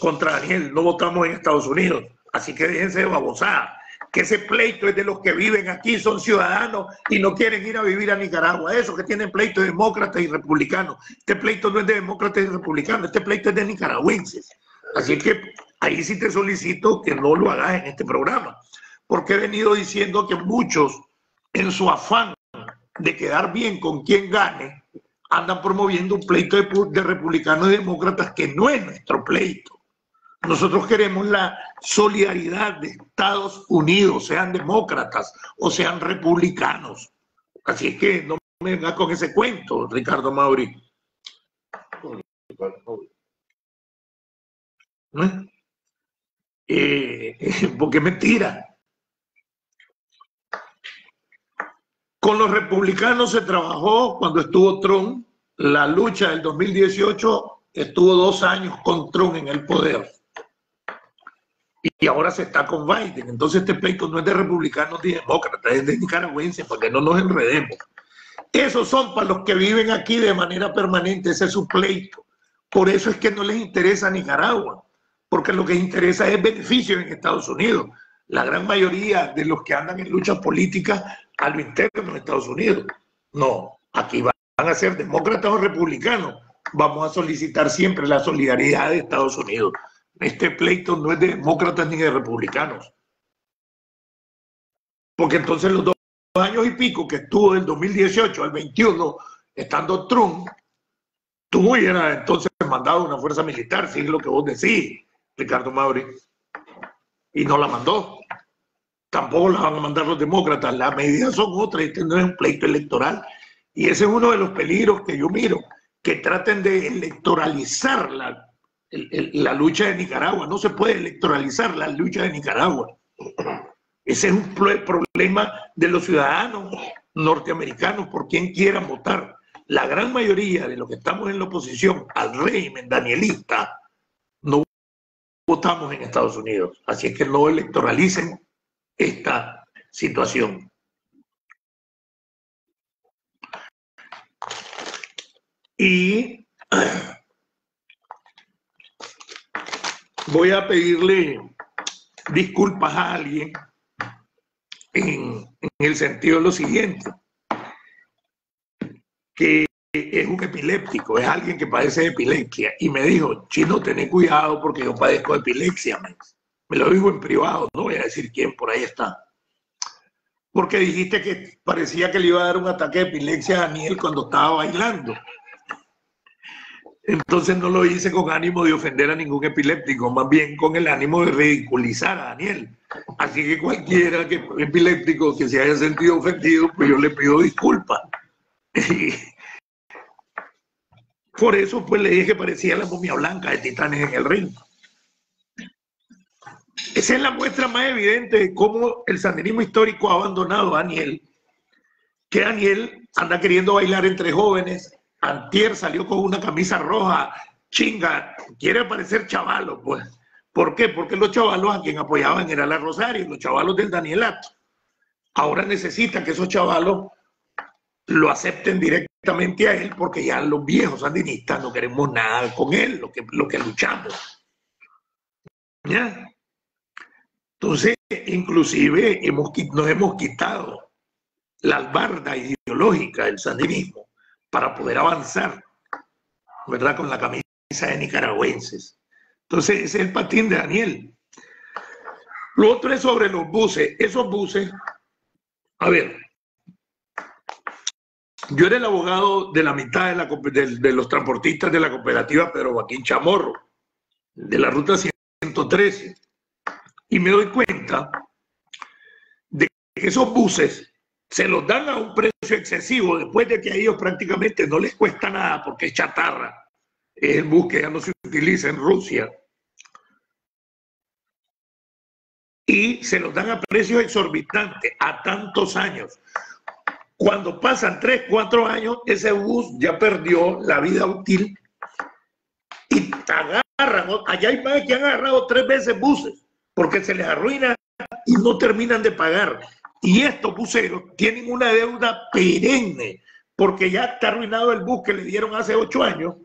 contra Daniel, no votamos en Estados Unidos. Así que déjense de babosar. Que ese pleito es de los que viven aquí, son ciudadanos y no quieren ir a vivir a Nicaragua. Eso que tienen pleito de demócratas y republicanos. Este pleito no es de demócratas y republicanos, este pleito es de nicaragüenses. Así que ahí sí te solicito que no lo hagas en este programa porque he venido diciendo que muchos, en su afán de quedar bien con quien gane, andan promoviendo un pleito de, republicanos y demócratas que no es nuestro pleito. Nosotros queremos la solidaridad de Estados Unidos, sean demócratas o sean republicanos. Así es que no me vengas con ese cuento, Ricardo Mauri. Eh, porque es mentira. Con los republicanos se trabajó cuando estuvo Trump. La lucha del 2018 estuvo dos años con Trump en el poder. Y ahora se está con Biden. Entonces este pleito no es de republicanos ni demócratas, es de nicaragüenses, para que no nos enredemos. Esos son para los que viven aquí de manera permanente, ese es su pleito. Por eso es que no les interesa Nicaragua, porque lo que les interesa es beneficio en Estados Unidos. La gran mayoría de los que andan en luchas políticas a lo interno de Estados Unidos. No, aquí van a ser demócratas o republicanos. Vamos a solicitar siempre la solidaridad de Estados Unidos. Este pleito no es de demócratas ni de republicanos. Porque entonces los dos años y pico que estuvo del 2018 al 21, estando Trump, tú hubieras entonces mandado una fuerza militar, si es lo que vos decís, Ricardo Mauri, y no la mandó tampoco las van a mandar los demócratas. Las medidas son otras, este no es un pleito electoral. Y ese es uno de los peligros que yo miro, que traten de electoralizar la, la lucha de Nicaragua. No se puede electoralizar la lucha de Nicaragua. Ese es un problema de los ciudadanos norteamericanos por quien quieran votar. La gran mayoría de los que estamos en la oposición al régimen danielista no votamos en Estados Unidos. Así es que no electoralicen esta situación. Y voy a pedirle disculpas a alguien en, el sentido de lo siguiente, que es un epiléptico, es alguien que padece de epilepsia, y me dijo, chino, ten cuidado porque yo padezco de epilepsia. Me lo digo en privado, no voy a decir quién, por ahí está. Porque dijiste que parecía que le iba a dar un ataque de epilepsia a Daniel cuando estaba bailando. Entonces no lo hice con ánimo de ofender a ningún epiléptico, más bien con el ánimo de ridiculizar a Daniel. Así que cualquiera que epiléptico que se haya sentido ofendido, pues yo le pido disculpas. Por eso pues le dije que parecía la momia blanca de Titanes en el ring. Esa es la muestra más evidente de cómo el sandinismo histórico ha abandonado a Daniel, que Daniel anda queriendo bailar entre jóvenes, Antier salió con una camisa roja, chinga, quiere parecer chavalo, pues. ¿Por qué? Porque los chavalos a quien apoyaban era la Rosario, los chavalos del Danielato. Ahora necesita que esos chavalos lo acepten directamente a él porque ya los viejos sandinistas no queremos nada con él, lo que, lo que luchamos. ¿Ya? Entonces, inclusive hemos, nos hemos quitado la albarda ideológica del sandinismo para poder avanzar, ¿verdad? Con la camisa de nicaragüenses. Entonces, ese es el patín de Daniel. Lo otro es sobre los buses. Esos buses, a ver, yo era el abogado de la mitad de, la, de, los transportistas de la cooperativa Pedro Joaquín Chamorro, de la ruta 113. Y me doy cuenta de que esos buses se los dan a un precio excesivo después de que a ellos prácticamente no les cuesta nada porque es chatarra. Es el bus que ya no se utiliza en Rusia. Y se los dan a precios exorbitantes a tantos años. Cuando pasan tres, cuatro años, ese bus ya perdió la vida útil y agarran. Allá hay más que han agarrado tres veces buses porque se les arruina y no terminan de pagar. Y estos buceros tienen una deuda perenne porque ya está arruinado el bus que le dieron hace ocho años.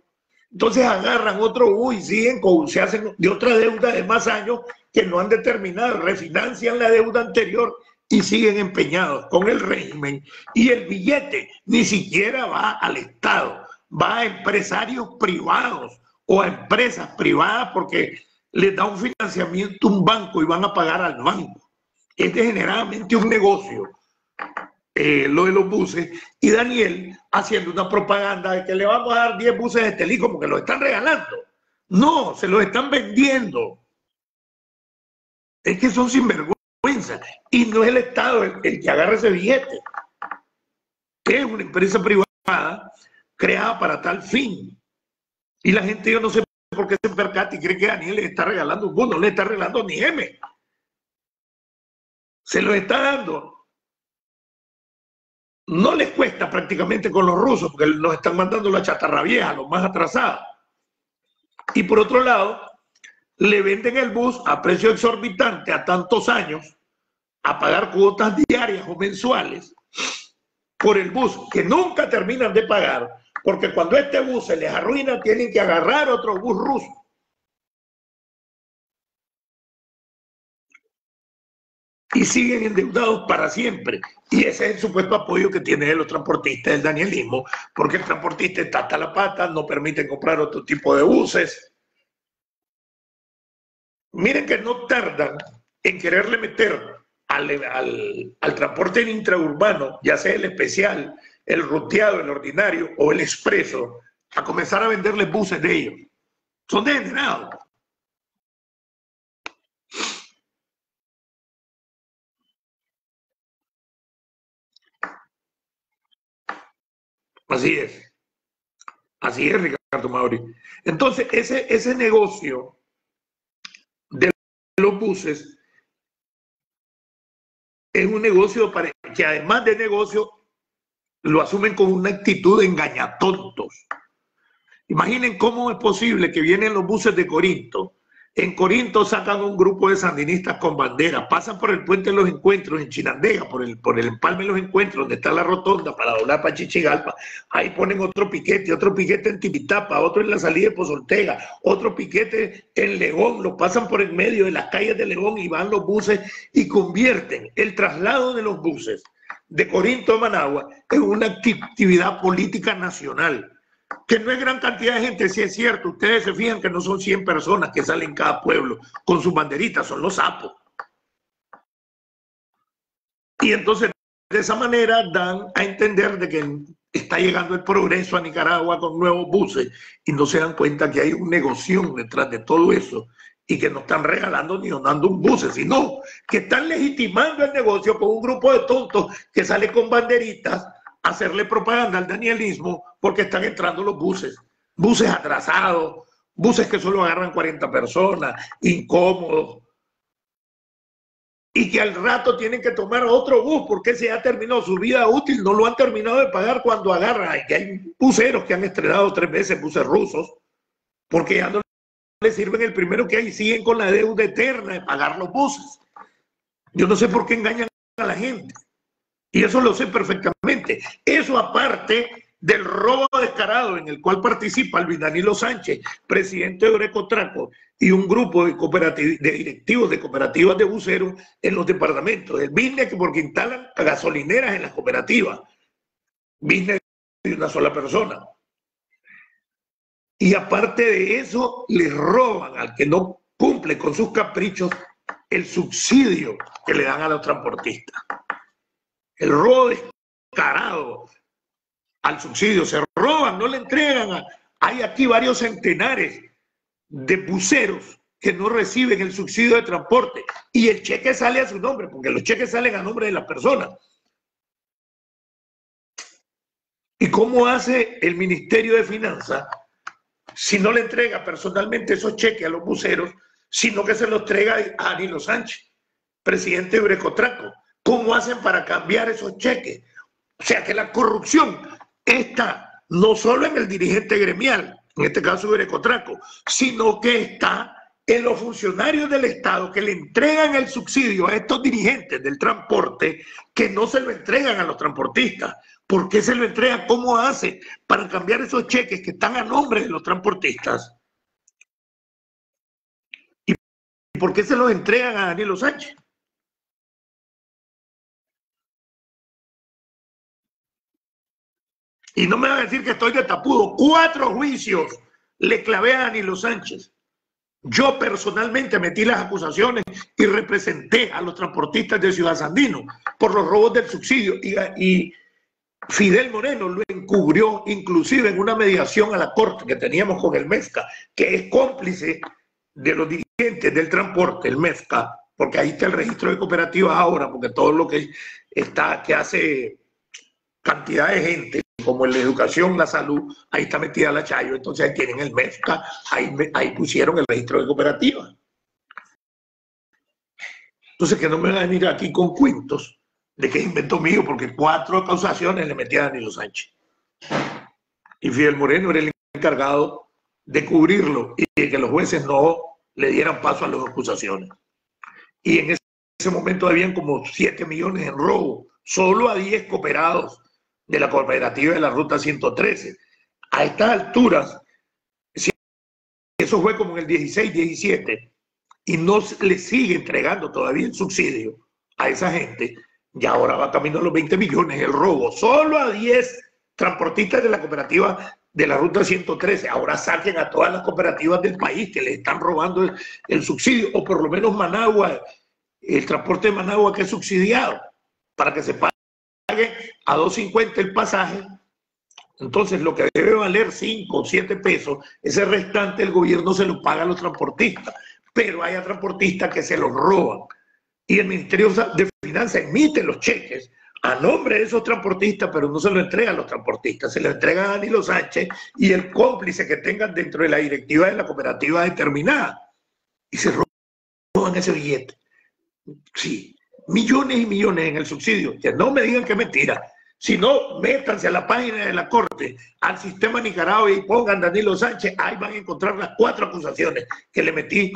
Entonces agarran otro bus y siguen con, se hacen de otra deuda de más años que no han determinado, refinancian la deuda anterior y siguen empeñados con el régimen y el billete ni siquiera va al Estado, va a empresarios privados o a empresas privadas porque les da un financiamiento un banco y van a pagar al banco. Es generalmente un negocio, eh, lo de los buses, y Daniel haciendo una propaganda de que le vamos a dar 10 buses de Estelí como que lo están regalando. No, se los están vendiendo. Es que son sinvergüenza y no es el Estado el, que agarra ese billete. Es una empresa privada creada para tal fin. Y la gente, yo no sé por qué se percata y cree que Daniel le está regalando un bono, no le está regalando ni M. Se lo está dando. No les cuesta prácticamente con los rusos, porque nos están mandando la chatarra vieja, los más atrasados. Y por otro lado, le venden el bus a precio exorbitante a tantos años a pagar cuotas diarias o mensuales por el bus que nunca terminan de pagar, porque cuando este bus se les arruina tienen que agarrar otro bus ruso. Y siguen endeudados para siempre. Y ese es el supuesto apoyo que tienen los transportistas del danielismo, porque el transportista está hasta la pata, no permiten comprar otro tipo de buses. Miren que no tardan en quererle meter al, transporte intraurbano, ya sea el especial, el ruteado, el ordinario o el expreso, a comenzar a venderles buses de ellos. Son degenerados. Así es. Así es, Ricardo Mauri. Entonces, ese, ese negocio de los buses es un negocio para, que además de negocio lo asumen con una actitud de engañatontos. Imaginen cómo es posible que vienen los buses de Corinto en Corinto sacan un grupo de sandinistas con bandera, pasan por el puente de los encuentros en Chinandega, por el, por el empalme de los encuentros, donde está la rotonda para doblar para Chichigalpa. Ahí ponen otro piquete, otro piquete en Tipitapa, otro en la salida de Pozoltega, otro piquete en León. Los pasan por el medio de las calles de León y van los buses y convierten el traslado de los buses de Corinto a Managua en una actividad política nacional que no es gran cantidad de gente, si es cierto. Ustedes se fijan que no son 100 personas que salen en cada pueblo con sus banderitas, son los sapos. Y entonces, de esa manera, dan a entender de que está llegando el progreso a Nicaragua con nuevos buses y no se dan cuenta que hay un negocio detrás de todo eso y que no están regalando ni donando un bus, sino que están legitimando el negocio con un grupo de tontos que sale con banderitas hacerle propaganda al danielismo porque están entrando los buses, buses atrasados, buses que solo agarran 40 personas, incómodos, y que al rato tienen que tomar otro bus porque se ha terminado su vida útil, no lo han terminado de pagar cuando agarran. Y hay buceros que han estrenado tres veces buses rusos porque ya no les sirven el primero que hay, siguen con la deuda eterna de pagar los buses. Yo no sé por qué engañan a la gente. Y eso lo sé perfectamente. Eso aparte del robo descarado en el cual participa Luis Danilo Sánchez, presidente de Orecotraco, y un grupo de, de directivos de cooperativas de buceros en los departamentos. El business que porque instalan gasolineras en las cooperativas. Business de una sola persona. Y aparte de eso, le roban al que no cumple con sus caprichos el subsidio que le dan a los transportistas. El robo descarado al subsidio, se roban, no le entregan. Hay aquí varios centenares de buceros que no reciben el subsidio de transporte y el cheque sale a su nombre, porque los cheques salen a nombre de las personas. ¿Y cómo hace el Ministerio de Finanzas si no le entrega personalmente esos cheques a los buceros, sino que se los entrega a Danilo Sánchez, presidente de Brecotraco? ¿Cómo hacen para cambiar esos cheques? O sea que la corrupción está no solo en el dirigente gremial, en este caso Grecotraco, sino que está en los funcionarios del Estado que le entregan el subsidio a estos dirigentes del transporte que no se lo entregan a los transportistas. ¿Por qué se lo entregan? ¿Cómo hace para cambiar esos cheques que están a nombre de los transportistas? ¿Y por qué se los entregan a Danilo Sánchez? Y no me van a decir que estoy de tapudo. Cuatro juicios le clavé a Danilo Sánchez. Yo personalmente metí las acusaciones y representé a los transportistas de Ciudad Sandino por los robos del subsidio. Y, Fidel Moreno lo encubrió inclusive en una mediación a la corte que teníamos con el MESCA, que es cómplice de los dirigentes del transporte, el MESCA, porque ahí está el registro de cooperativas ahora, porque todo lo que está, que hace cantidad de gente como en la educación, la salud, ahí está metida la Chayo, entonces ahí tienen el MEFCA, ahí, ahí pusieron el registro de cooperativas. Entonces que no me van a venir aquí con cuentos de que es invento mío, porque cuatro acusaciones le metía a Danilo Sánchez. Y Fidel Moreno era el encargado de cubrirlo y de que los jueces no le dieran paso a las acusaciones. Y en ese momento habían como 7 millones en robo, solo a 10 cooperados de la cooperativa de la Ruta 113. A estas alturas, eso fue como en el 16, 17, y no le sigue entregando todavía el subsidio a esa gente, y ahora va camino a los 20 millones el robo, solo a 10 transportistas de la cooperativa de la Ruta 113. Ahora saquen a todas las cooperativas del país que le están robando el, subsidio, o por lo menos Managua, el transporte de Managua que es subsidiado, para que se pague a 2.50 el pasaje, entonces lo que debe valer 5 o 7 pesos, ese restante el gobierno se lo paga a los transportistas, pero hay transportistas que se los roban. Y el Ministerio de Finanzas emite los cheques a nombre de esos transportistas, pero no se lo entrega a los transportistas, se lo entrega a Danilo Sánchez y el cómplice que tengan dentro de la directiva de la cooperativa determinada. Y se roban ese billete. Sí, millones y millones en el subsidio. Que no me digan que es mentira. Si no, métanse a la página de la Corte, al sistema Nicaragua y pongan Danilo Sánchez. Ahí van a encontrar las cuatro acusaciones que le metí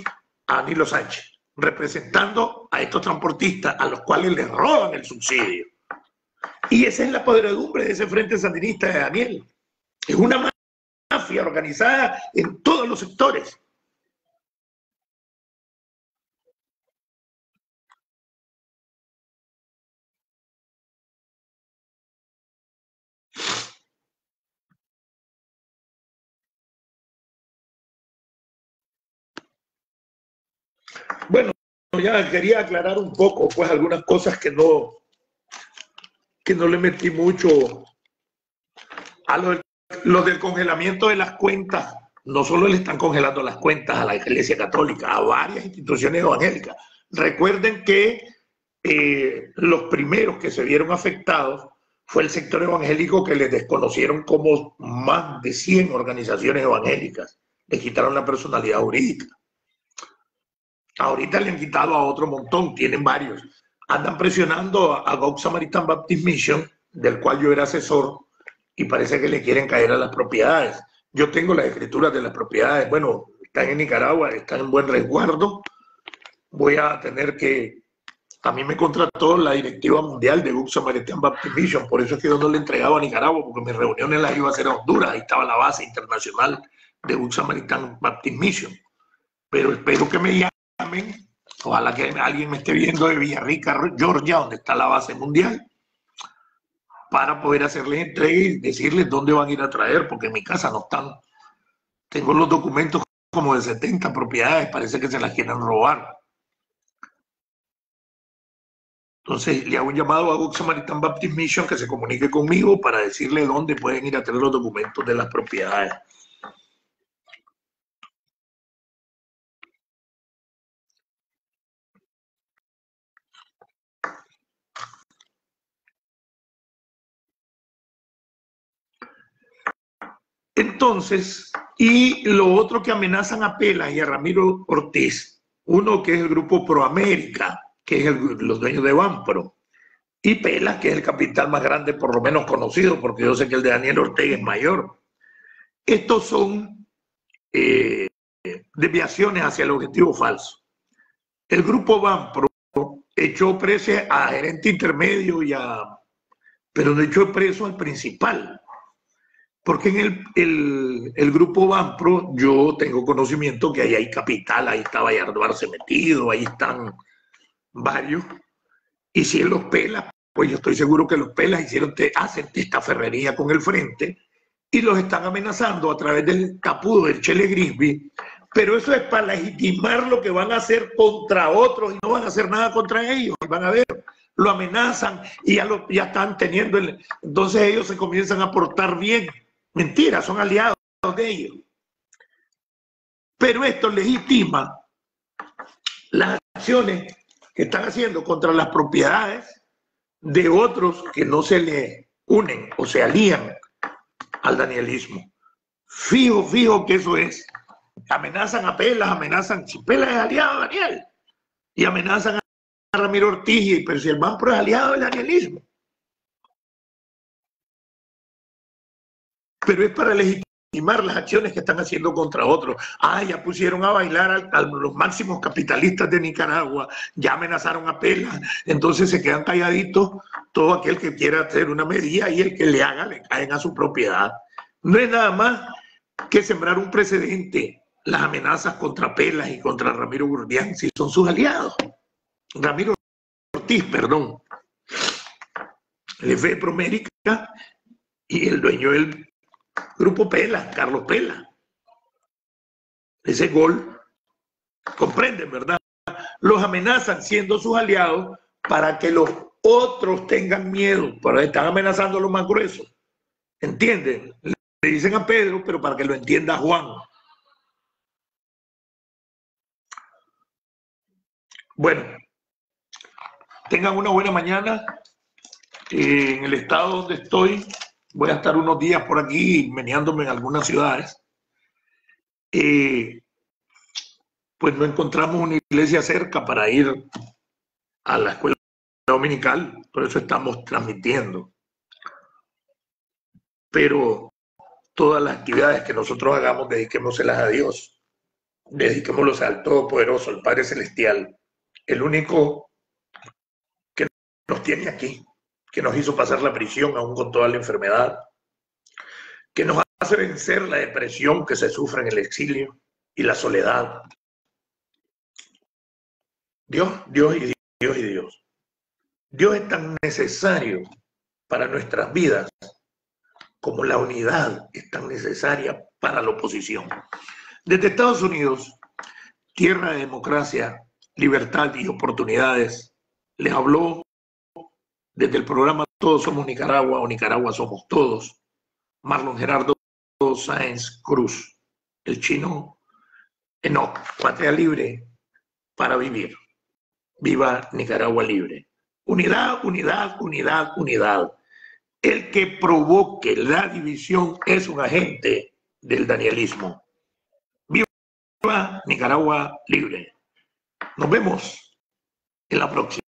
a Danilo Sánchez, representando a estos transportistas a los cuales le roban el subsidio. Y esa es la podredumbre de ese Frente Sandinista de Daniel. Es una mafia organizada en todos los sectores. Bueno, ya quería aclarar un poco, pues algunas cosas que no, que no le metí mucho a lo, del congelamiento de las cuentas. No solo le están congelando las cuentas a la Iglesia Católica, a varias instituciones evangélicas. Recuerden que eh, los primeros que se vieron afectados fue el sector evangélico que les desconocieron como más de 100 organizaciones evangélicas. Le quitaron la personalidad jurídica. Ahorita le han quitado a otro montón, tienen varios. Andan presionando a God Samaritan Baptist Mission, del cual yo era asesor, y parece que le quieren caer a las propiedades. Yo tengo las escrituras de las propiedades. Bueno, están en Nicaragua, están en buen resguardo. Voy a tener que también me contrató la directiva mundial de Good Samaritan Baptist Mission, por eso es que yo no le entregaba a Nicaragua, porque mis reuniones las iba a hacer a Honduras, ahí estaba la base internacional de Good Samaritan Baptist Mission. Pero espero que me llamen, ojalá que alguien me esté viendo de Villarrica, Georgia, donde está la base mundial, para poder hacerles entrega y decirles dónde van a ir a traer, porque en mi casa no están. Tengo los documentos como de 70 propiedades, parece que se las quieren robar. Entonces le hago un llamado a Good Samaritan Baptist Mission que se comunique conmigo para decirle dónde pueden ir a tener los documentos de las propiedades. Entonces, y lo otro que amenazan a Pelas y a Ramiro Ortiz, uno que es el grupo Proamérica, que es los dueños de Banpro, y Pela, que es el capital más grande, por lo menos conocido, porque yo sé que el de Daniel Ortega es mayor. Estos son eh, desviaciones hacia el objetivo falso. El grupo Banpro echó preso a gerente intermedio y a, pero no echó preso al principal. Porque en el, el, grupo Banpro yo tengo conocimiento que ahí hay capital, ahí está Vallardo Arce metido, ahí están varios, y si él los pela, pues yo estoy seguro que los pelas hicieron, te, hacen esta ferrería con el frente y los están amenazando a través del tapudo del Chele Grisby, pero eso es para legitimar lo que van a hacer contra otros y no van a hacer nada contra ellos, van a ver, lo amenazan y ya, lo, ya están teniendo, entonces ellos se comienzan a portar bien. Mentira, son aliados de ellos. Pero esto legitima las acciones que están haciendo contra las propiedades de otros que no se le unen o se alían al danielismo. Fijo, fijo que eso es. Amenazan a Pelas, amenazan, si Pelas es aliado Daniel, y amenazan a Ramiro Ortiz, pero si el Banpro es aliado del danielismo. Pero es para legitimar las acciones que están haciendo contra otros. Ah, ya pusieron a bailar a, los máximos capitalistas de Nicaragua, ya amenazaron a Pela, entonces se quedan calladitos todo aquel que quiera hacer una medida y el que le haga le caen a su propiedad. No es nada más que sembrar un precedente las amenazas contra Pelas y contra Ramiro Burdián, si son sus aliados. Ramiro Ortiz, perdón, el de Promérica y el dueño del Grupo Pela, Carlos Pela. Ese gol, comprenden, ¿verdad? Los amenazan siendo sus aliados para que los otros tengan miedo, pero están amenazando a los más gruesos. ¿Entienden? Le dicen a Pedro, pero para que lo entienda Juan. Bueno, tengan una buena mañana. en el estado donde estoy, voy a estar unos días por aquí meneándome en algunas ciudades. Eh, pues no encontramos una iglesia cerca para ir a la escuela dominical, por eso estamos transmitiendo. Pero todas las actividades que nosotros hagamos, dediquémoselas a Dios, dediquémoslas al Todopoderoso, al Padre Celestial, el único que nos tiene aquí que nos hizo pasar la prisión aún con toda la enfermedad, que nos hace vencer la depresión que se sufre en el exilio y la soledad. Dios, Dios y Dios y Dios. Dios es tan necesario para nuestras vidas como la unidad es tan necesaria para la oposición. Desde Estados Unidos, tierra de democracia, libertad y oportunidades, les habló desde el programa Todos Somos Nicaragua o Nicaragua Somos Todos, Marlon Gerardo Sáenz Cruz, el chino, eh, no, patria libre para vivir. Viva Nicaragua libre. Unidad, unidad, unidad, unidad. El que provoque la división es un agente del danielismo. Viva Nicaragua libre. Nos vemos en la próxima.